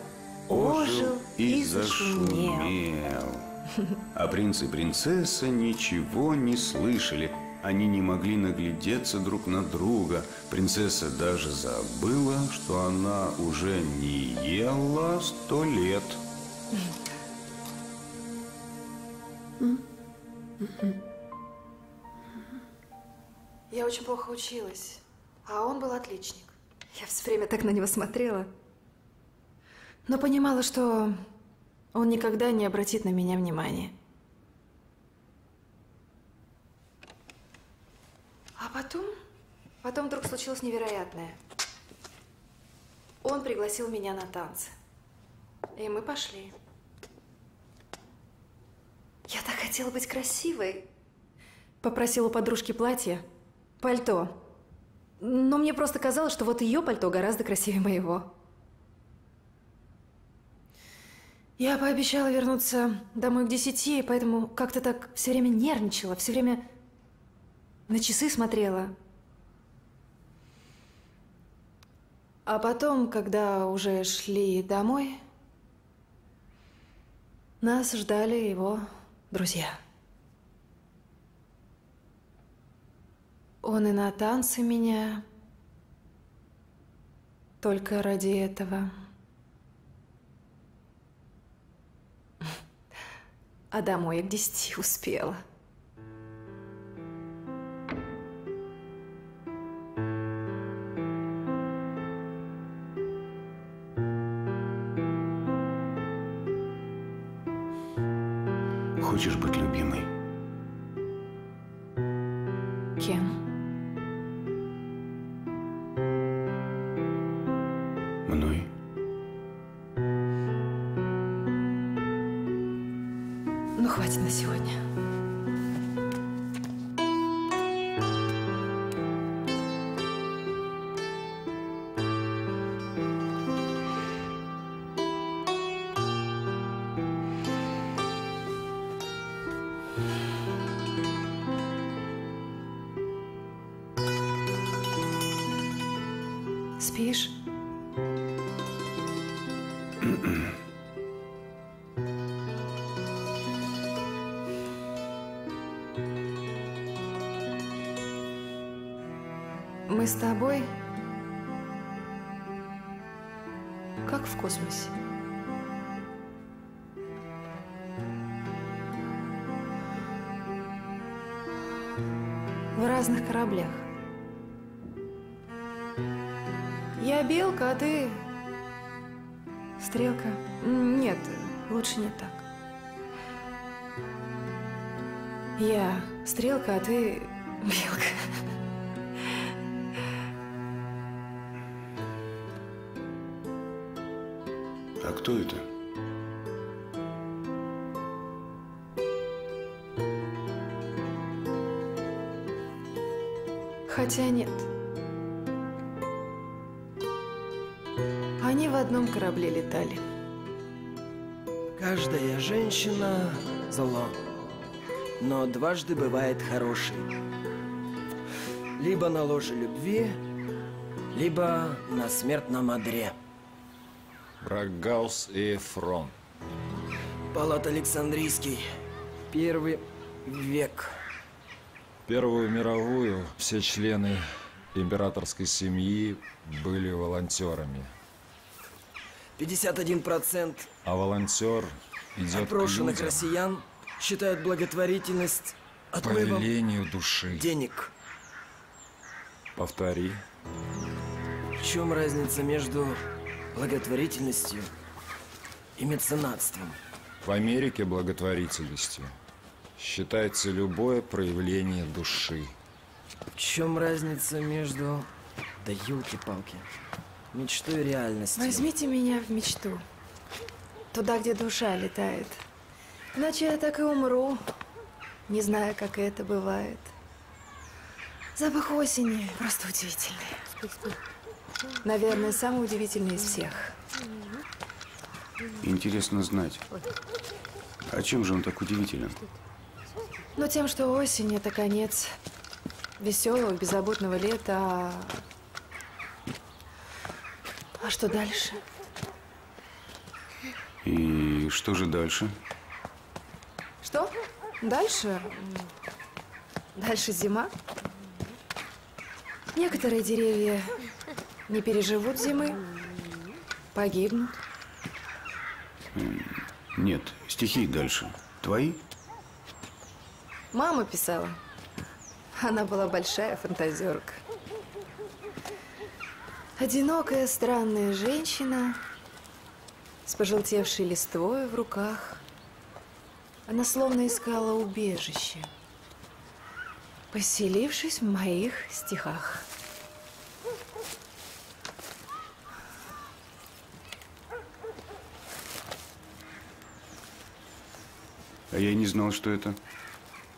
ожил и зашумел. <laughs> А принц и принцесса ничего не слышали. Они не могли наглядеться друг на друга. Принцесса даже забыла, что она уже не ела сто лет. Я очень плохо училась, а он был отличник. Я все время так на него смотрела. Но понимала, что он никогда не обратит на меня внимания. А потом, потом вдруг случилось невероятное. Он пригласил меня на танцы. И мы пошли. Я так хотела быть красивой. Попросила подружки платье, пальто. Но мне просто казалось, что вот ее пальто гораздо красивее моего. Я пообещала вернуться домой к десяти, поэтому как-то так все время нервничала, все время на часы смотрела. А потом, когда уже шли домой, нас ждали его друзья. Он и на танцы меня только ради этого. А домой я к десяти успела. Хочешь быть любимой? Стрелка, а ты белка. А кто это? Хотя нет. Они в одном корабле летали. Каждая женщина – зло, но дважды бывает хорошей. Либо на ложе любви, либо на смертном одре. Брагаус и Эфрон. Палат Александрийский, первый век. Первую мировую все члены императорской семьи были волонтерами. 51% А волонтер идет к опрошенных людям россиян считают благотворительность по отмывом велению души. денег. Повтори. В чем разница между благотворительностью и меценатством? В Америке благотворительностью считается любое проявление души. В чем разница между... Да елки-палки. Мечтой и реальностью. Возьмите меня в мечту. Туда, где душа летает. Иначе я так и умру, не зная, как это бывает. Запах осени просто удивительный. Наверное, самый удивительный из всех. Интересно знать, а чем же он так удивителен? Но тем, что осень – это конец веселого, беззаботного лета. а- А что дальше? И что же дальше? Дальше? Дальше зима. Некоторые деревья не переживут зимы, погибнут. Нет, стихи дальше. Твои? Мама писала. Она была большая фантазерка. Одинокая странная женщина с пожелтевшей листвой в руках. Она словно искала убежище, поселившись в моих стихах. А я и не знал, что это.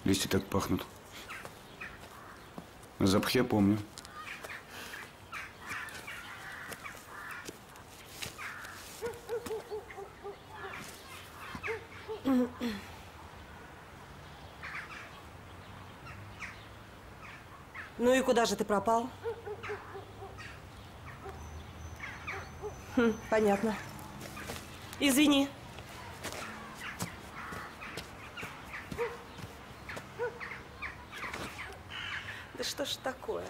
Листья так пахнут. Запах я помню. Ну и куда же ты пропал? Хм, понятно. Извини. Да что ж такое?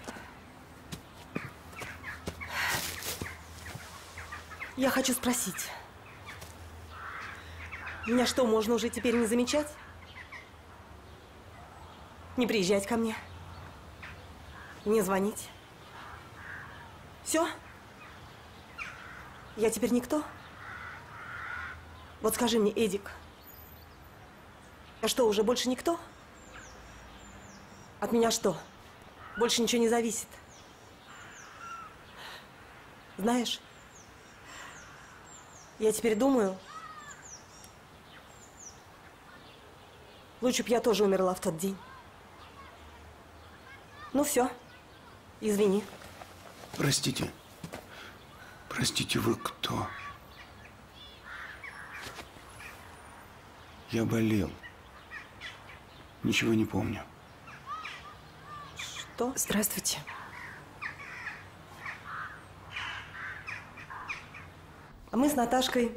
Я хочу спросить. Меня что, можно уже теперь не замечать? Не приезжать ко мне? Не звонить? Все? Я теперь никто? Вот скажи мне, Эдик, я что, уже больше никто? От меня что? Больше ничего не зависит? Знаешь, я теперь думаю, лучше б я тоже умерла в тот день. Ну все, извини. Простите. Простите, вы кто? Я болел. Ничего не помню. Что? Здравствуйте. А мы с Наташкой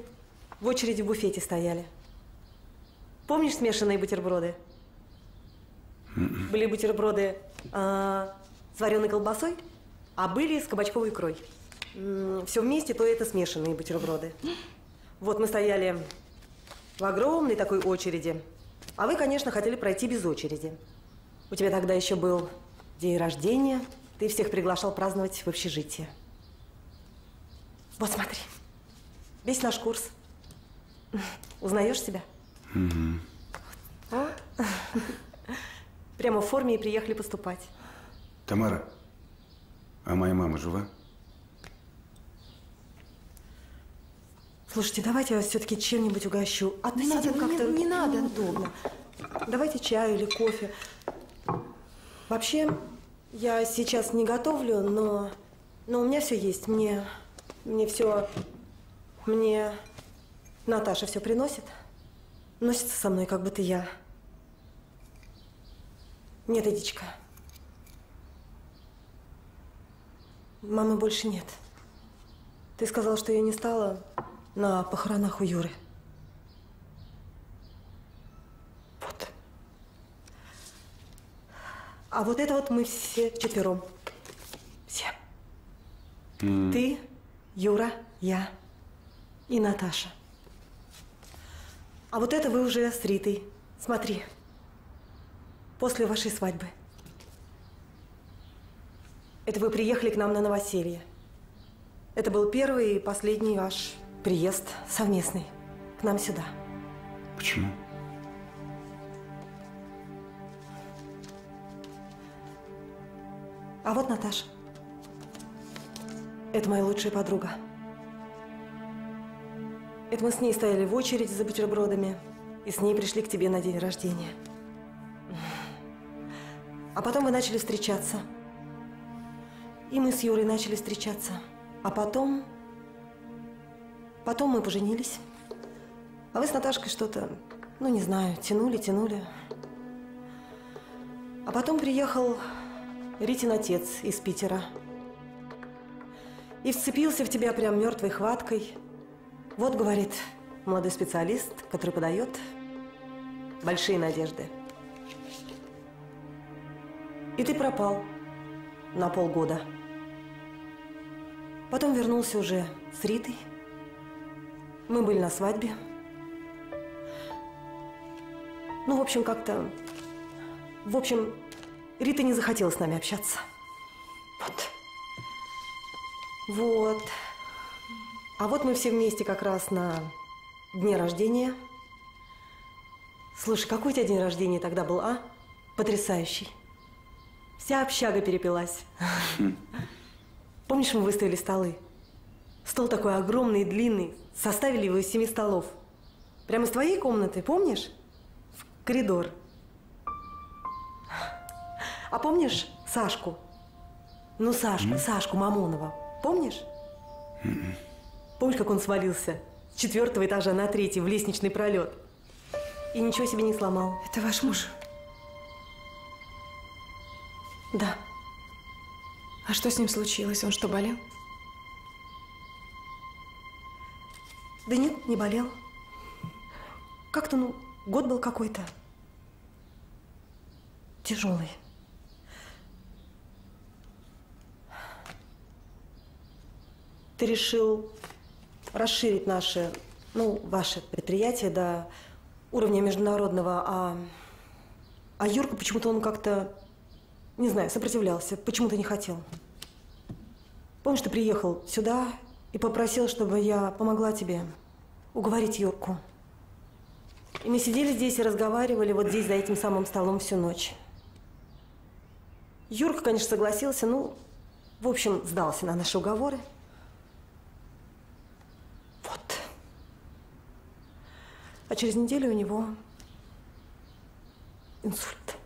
в очереди в буфете стояли. Помнишь смешанные бутерброды? Были бутерброды а, с вареной колбасой, а были с кабачковой икрой. Все вместе, то это смешанные бутерброды. Вот мы стояли в огромной такой очереди. А вы, конечно, хотели пройти без очереди. У тебя тогда еще был день рождения. Ты всех приглашал праздновать в общежитие. Вот смотри. Весь наш курс. Узнаешь себя? Мгм. А? <laughs> Прямо в форме и приехали поступать. Тамара, а моя мама жива? Слушайте, давайте я вас все-таки чем-нибудь угощу. А Не надо, сидим не- как-то не надо. Удобно. Давайте чаю или кофе. Вообще, я сейчас не готовлю, но, но у меня все есть. Мне, мне все, мне Наташа все приносит. Носится со мной, как будто я. Нет, Эдичка. Мамы больше нет. Ты сказал, что ее не стало на похоронах у Юры. Вот. А вот это вот мы все четвером. Все. М. Ты, Юра, я. и Наташа. А вот это вы уже с Ритой. Смотри. После вашей свадьбы. Это вы приехали к нам на новоселье. Это был первый и последний ваш приезд совместный к нам сюда. Почему? А вот Наташа. Это моя лучшая подруга. Это мы с ней стояли в очереди за бутербродами и с ней пришли к тебе на день рождения. А потом вы начали встречаться. И мы с Юрой начали встречаться. А потом... Потом мы поженились. А вы с Наташкой что-то, ну не знаю, тянули, тянули. А потом приехал Ритин отец из Питера. И вцепился в тебя прям мертвой хваткой. Вот, говорит, молодой специалист, который подает большие надежды. И ты пропал на полгода. Потом вернулся уже с Ритой. Мы были на свадьбе. Ну, в общем, как-то... В общем, Рита не захотела с нами общаться. Вот. Вот. А вот мы все вместе как раз на дне рождения. Слушай, какой у тебя день рождения тогда был, а? Потрясающий. Вся общага перепилась. <laughs> Помнишь, мы выставили столы? Стол такой огромный и длинный. Составили его из семи столов. Прямо из твоей комнаты, помнишь? В коридор. А помнишь Сашку? Ну, Сашку, Сашку Мамонова. Помнишь? Помнишь, как он свалился с четвертого этажа на третий в лестничный пролет? И ничего себе не сломал. Это ваш муж? Да. А что с ним случилось? Он что, болел? Да нет, не болел. Как-то, ну, год был какой-то. Тяжелый. Ты решил расширить наше, ну, ваше предприятие до уровня международного, а, а Юрка почему-то он как-то, не знаю, сопротивлялся, почему-то не хотел. Помнишь, ты приехал сюда и попросил, чтобы я помогла тебе уговорить Юрку. И мы сидели здесь и разговаривали вот здесь за этим самым столом всю ночь. Юрка, конечно, согласился, ну, в общем, сдался на наши уговоры. Вот. А через неделю у него инсульт.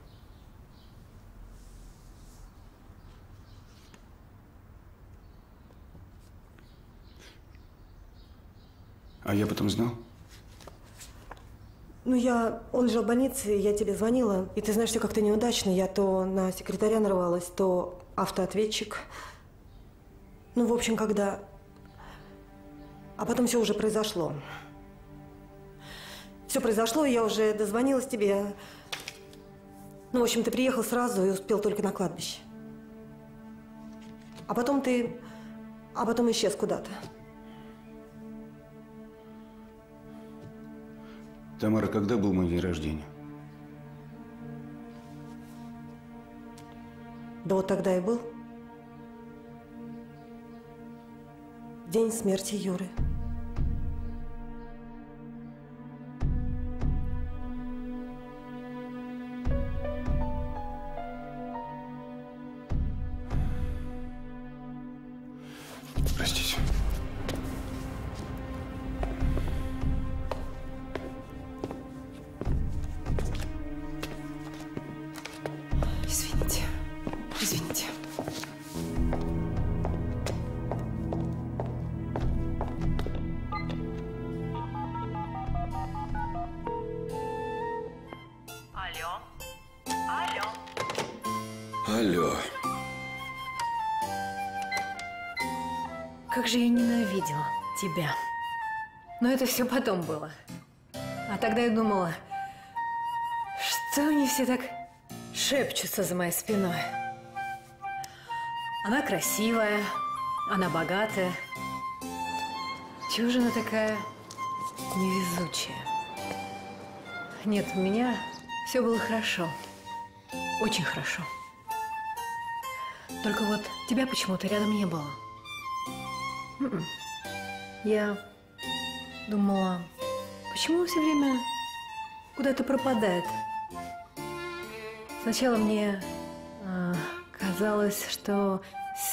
А я потом знал? Ну, я... Он лежал в больнице, я тебе звонила, и ты знаешь, все как-то неудачно. Я то на секретаря нарвалась, то автоответчик. Ну, в общем, когда... А потом все уже произошло. Все произошло, и я уже дозвонилась тебе. Ну, в общем, ты приехал сразу и успел только на кладбище. А потом ты... А потом исчез куда-то. Тамара, когда был мой день рождения? Да вот тогда и был. День смерти Юры. Извините. Извините. Алло. Алло. Алло. Как же я ненавидела тебя. Но это все потом было. А тогда я думала, что они все так шепчутся за моей спиной. Она красивая, она богатая. Чего же она такая невезучая? Нет, у меня все было хорошо. Очень хорошо. Только вот тебя почему-то рядом не было. М-м. Я думала, почему все время куда-то пропадает? Сначала мне а, казалось, что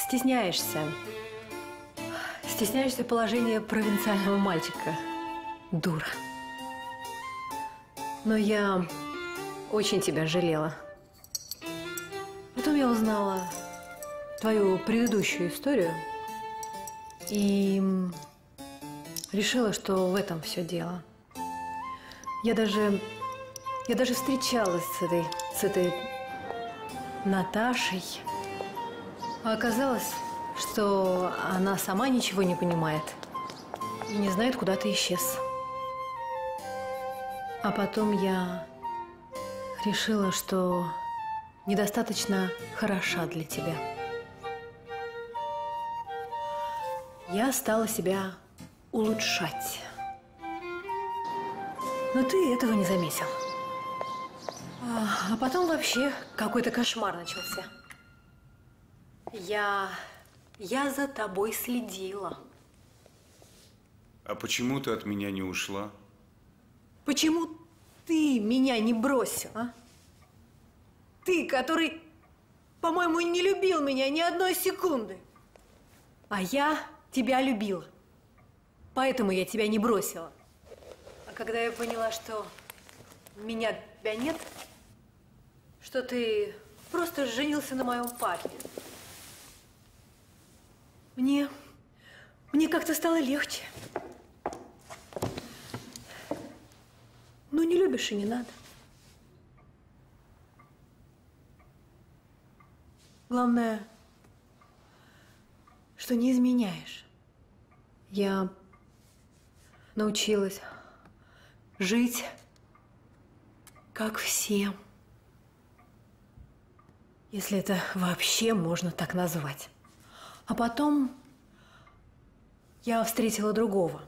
стесняешься. Стесняешься положения провинциального мальчика. Дура. Но я очень тебя жалела. Потом я узнала твою предыдущую историю и решила, что в этом все дело. Я даже, я даже встречалась с этой, с этой Наташей. А оказалось, что она сама ничего не понимает и не знает, куда ты исчез. А потом я решила, что недостаточно хороша для тебя. Я стала себя улучшать. Но ты этого не заметил. А, а потом вообще какой-то кошмар начался. Я... я за тобой следила. А почему ты от меня не ушла? Почему ты меня не бросил, а? Ты, который, по-моему, не любил меня ни одной секунды. А я тебя любила. Поэтому я тебя не бросила. А когда я поняла, что меня тебя нет, что ты просто женился на моем папе, мне, мне как-то стало легче. Ну, не любишь и не надо. Главное, что не изменяешь. Я научилась жить, как все. Если это вообще можно так назвать. А потом я встретила другого.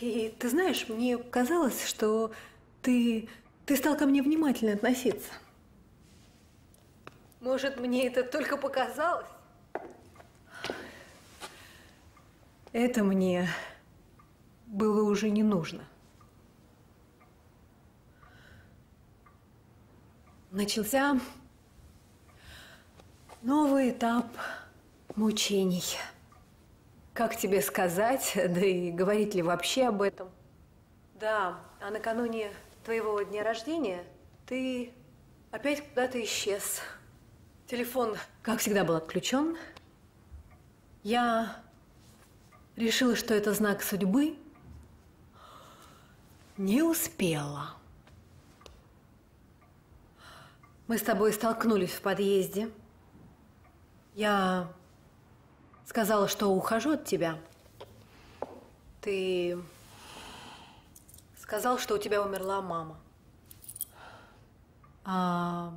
И ты знаешь, мне казалось, что ты, ты стал ко мне внимательно относиться. Может, мне это только показалось? Это мне было уже не нужно. Начался новый этап мучений. Как тебе сказать, <laughs> да и говорить ли вообще об этом? Да, а накануне твоего дня рождения ты опять куда-то исчез. Телефон, как всегда, был отключен. Я решила, что это знак судьбы. Не успела. Мы с тобой столкнулись в подъезде. Я сказала, что ухожу от тебя. Ты сказал, что у тебя умерла мама. А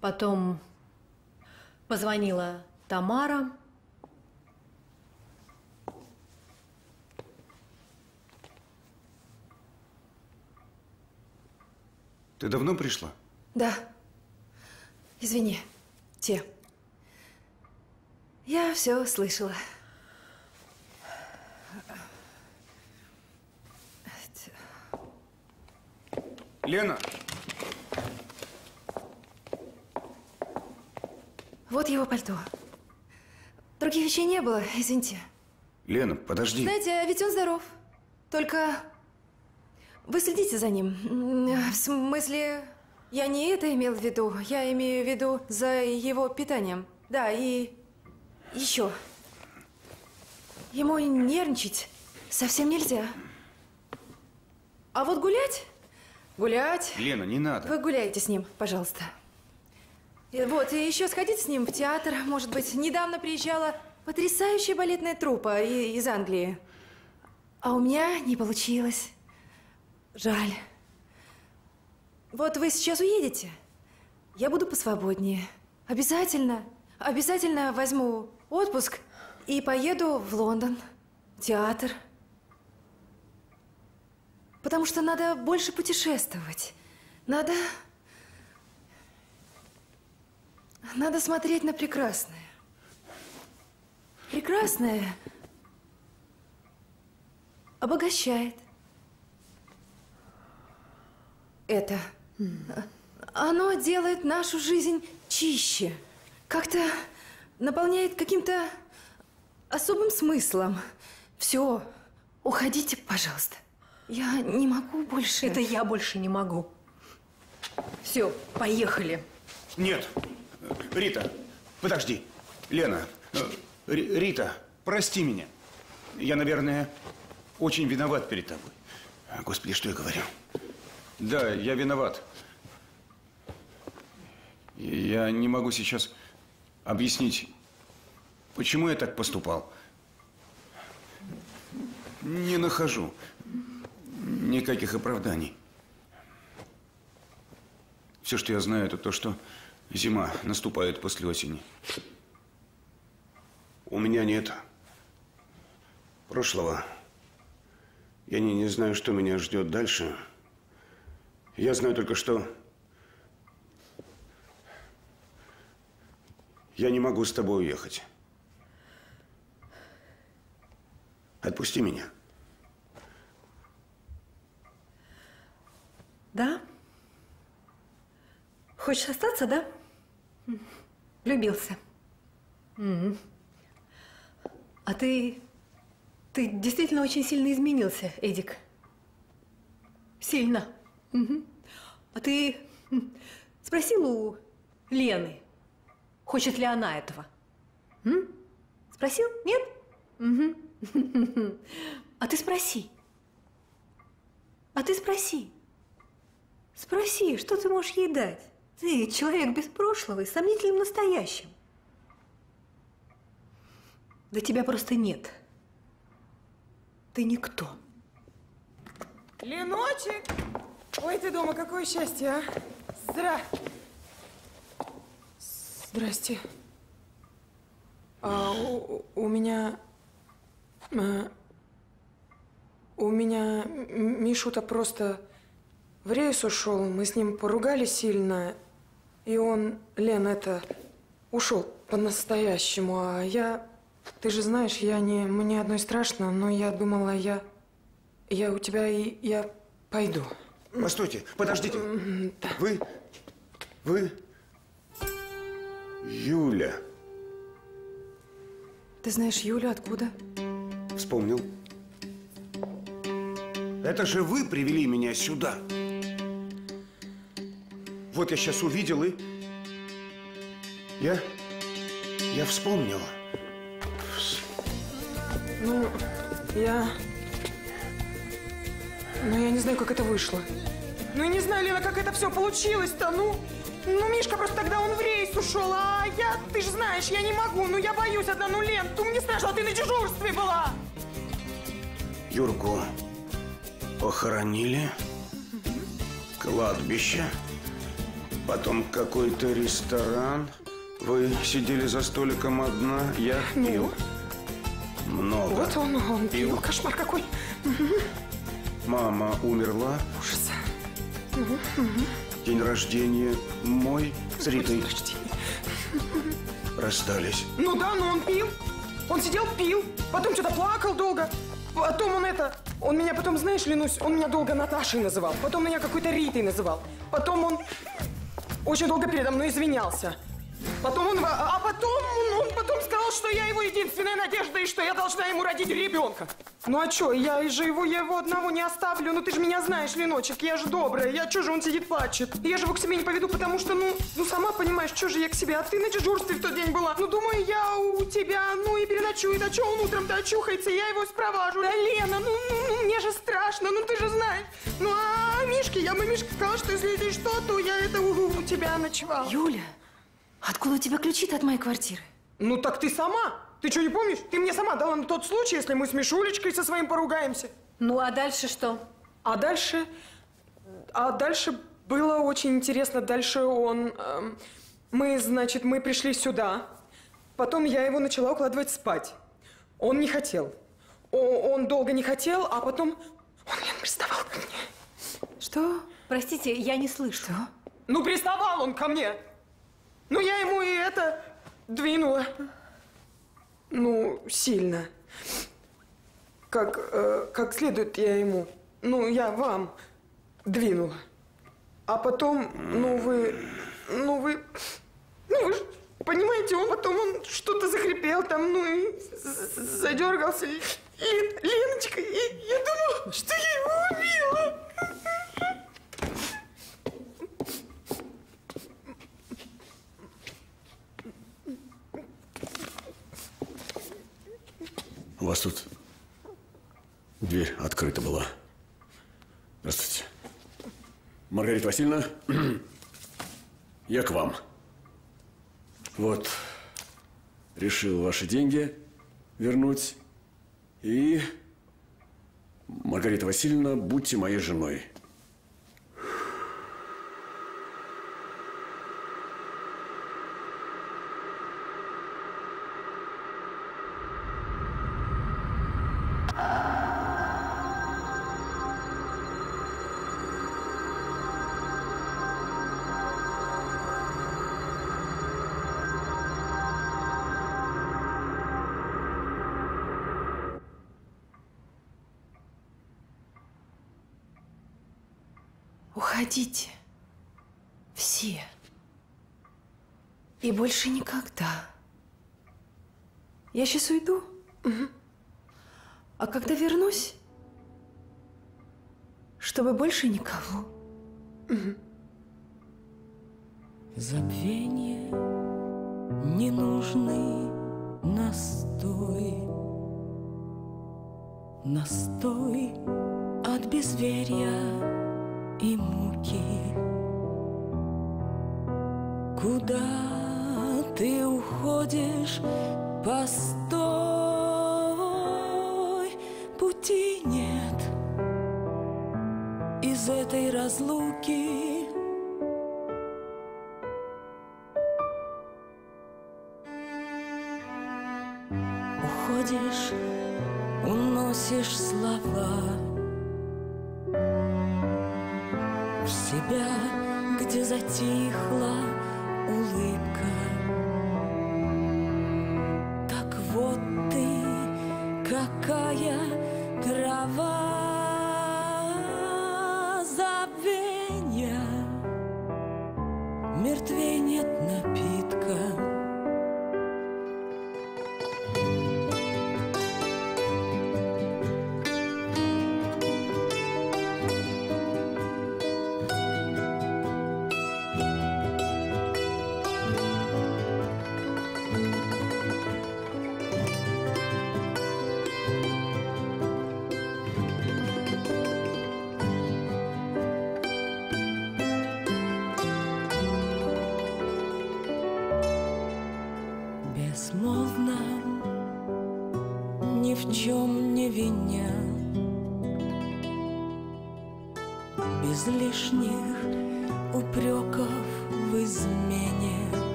потом позвонила Тамара. Ты давно пришла? Да. Извини, те. Я все слышала. Лена! Вот его пальто. Других вещей не было, извините. Лена, подожди. Знаете, ведь он здоров. Только вы следите за ним. В смысле, я не это имел в виду. Я имею в виду за его питанием. Да, и еще. Ему нервничать совсем нельзя. А вот гулять? Гулять. Лена, не надо. Вы гуляете с ним, пожалуйста. И вот, и еще сходите с ним в театр, может быть. Недавно приезжала потрясающая балетная труппа из Англии. А у меня не получилось. Жаль. Вот вы сейчас уедете. Я буду посвободнее. Обязательно. обязательно возьму отпуск и поеду в Лондон, театр. Потому что надо больше путешествовать. Надо... Надо смотреть на прекрасное. Прекрасное обогащает. Это... Оно делает нашу жизнь чище. Как-то наполняет каким-то особым смыслом. Все, уходите, пожалуйста. Я не могу больше. Это я больше не могу. Все, поехали. Нет. Рита, подожди. Лена, э, Ри- Рита, прости меня. Я, наверное, очень виноват перед тобой. Господи, что я говорю? Да, я виноват. Я не могу сейчас объяснить, почему я так поступал. Не нахожу никаких оправданий. Все, что я знаю, это то, что зима наступает после осени. У меня нет прошлого. Я не, не знаю, что меня ждет дальше. Я знаю только, что я не могу с тобой уехать. Отпусти меня. Да? Хочешь остаться, да? Влюбился. А ты... Ты действительно очень сильно изменился, Эдик. Сильно. А ты спросил у Лены, хочет ли она этого? М? Спросил? Нет? Мгм. А ты спроси. А ты спроси. Спроси, что ты можешь ей дать? Ты человек без прошлого и сомнительным настоящим. Да тебя просто нет. Ты никто. Леночек! Ой, ты дома, какое счастье, а? Здра... Здрасте. А, у, у меня... а, у меня М- Мишу-то просто в рейс ушел. Мы с ним поругались сильно. И он, Лен, это, ушел по-настоящему. А я... Ты же знаешь, я не... Мне одной страшно, но я думала, я... Я у тебя и... Я пойду. Постойте, подождите. Вы... Вы... Юля. Ты знаешь Юлю откуда? Вспомнил. Это же вы привели меня сюда. Вот я сейчас увидел и... Я... Я вспомнила. Ну, я... Ну, я не знаю, как это вышло. Ну, я не знаю, Лена, как это все получилось-то, ну... Ну, Мишка просто тогда он в рейс ушел, а я, ты же знаешь, я не могу, ну я боюсь одна, ну, Лен, ты мне страшно, ты на дежурстве была. Юрку похоронили. Кладбище. Потом какой-то ресторан. Вы сидели за столиком одна, я пил. Много. Вот он, он пил. пил, кошмар какой. Мама умерла. Ужас. Мгм, мгм. День рождения мой с Ритой. Расстались. Ну да, но он пил. Он сидел, пил. Потом что-то плакал долго. Потом он это... Он меня потом, знаешь, Ленусь, он меня долго Наташей называл. Потом меня какой-то Ритой называл. Потом он очень долго передо мной извинялся. Потом он... А потом он, он потом сказал, что я его единственная надежда и что я должна ему родить ребенка. Ну а что, я же его, я его одного не оставлю. Ну ты же меня знаешь, Леночек, я же добрая. Я что же он сидит плачет? Я же его к себе не поведу, потому что, ну, ну сама понимаешь, что же я к себе. А ты на дежурстве в тот день была. Ну думаю, я у тебя, ну и переночую. Да что он утром-то очухается, я его спроважу. Да, Лена, ну, ну, ну, мне же страшно, ну ты же знаешь. Ну а Мишке, я бы Мишке сказала, что если здесь что, то я это у, у тебя ночевала. Юля, откуда у тебя ключи-то от моей квартиры? Ну так ты сама. Ты что, не помнишь? Ты мне сама дала на тот случай, если мы с Мишулечкой со своим поругаемся. Ну, а дальше что? А дальше... А дальше было очень интересно. Дальше он... эм, мы, значит, мы пришли сюда. Потом я его начала укладывать спать. Он не хотел. О- он долго не хотел, а потом он, Лен, приставал ко мне. Что? Простите, я не слышу. Что? Ну, приставал он ко мне. Ну, я ему и это двинула. Ну, сильно. Как, э, как следует я ему. Ну, я вам двинула. А потом, ну, вы... Ну, вы... Ну, вы понимаете, он потом он что-то захрипел там, ну, и задергался. И Леночка, и я думала, что я его убила. У вас тут дверь открыта была. Здравствуйте. Маргарита Васильевна, <clears throat> я к вам. Вот, решил ваши деньги вернуть. И, Маргарита Васильевна, будьте моей женой. Больше никогда. Я сейчас уйду. А когда вернусь, чтобы больше никого. Забвенье не нужны настой, настой от безверия и муки. Куда ты уходишь? Постой, пути нет из этой разлуки. Уходишь, уносишь слова в себя, где затихла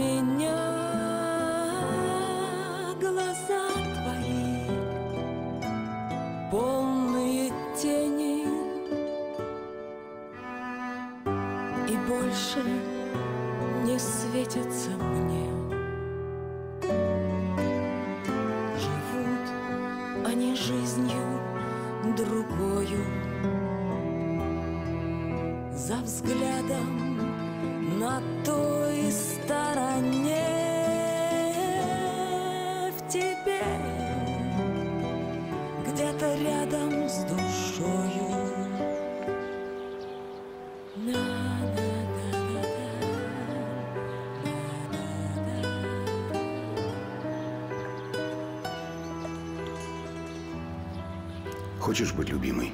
от Хочешь быть любимой?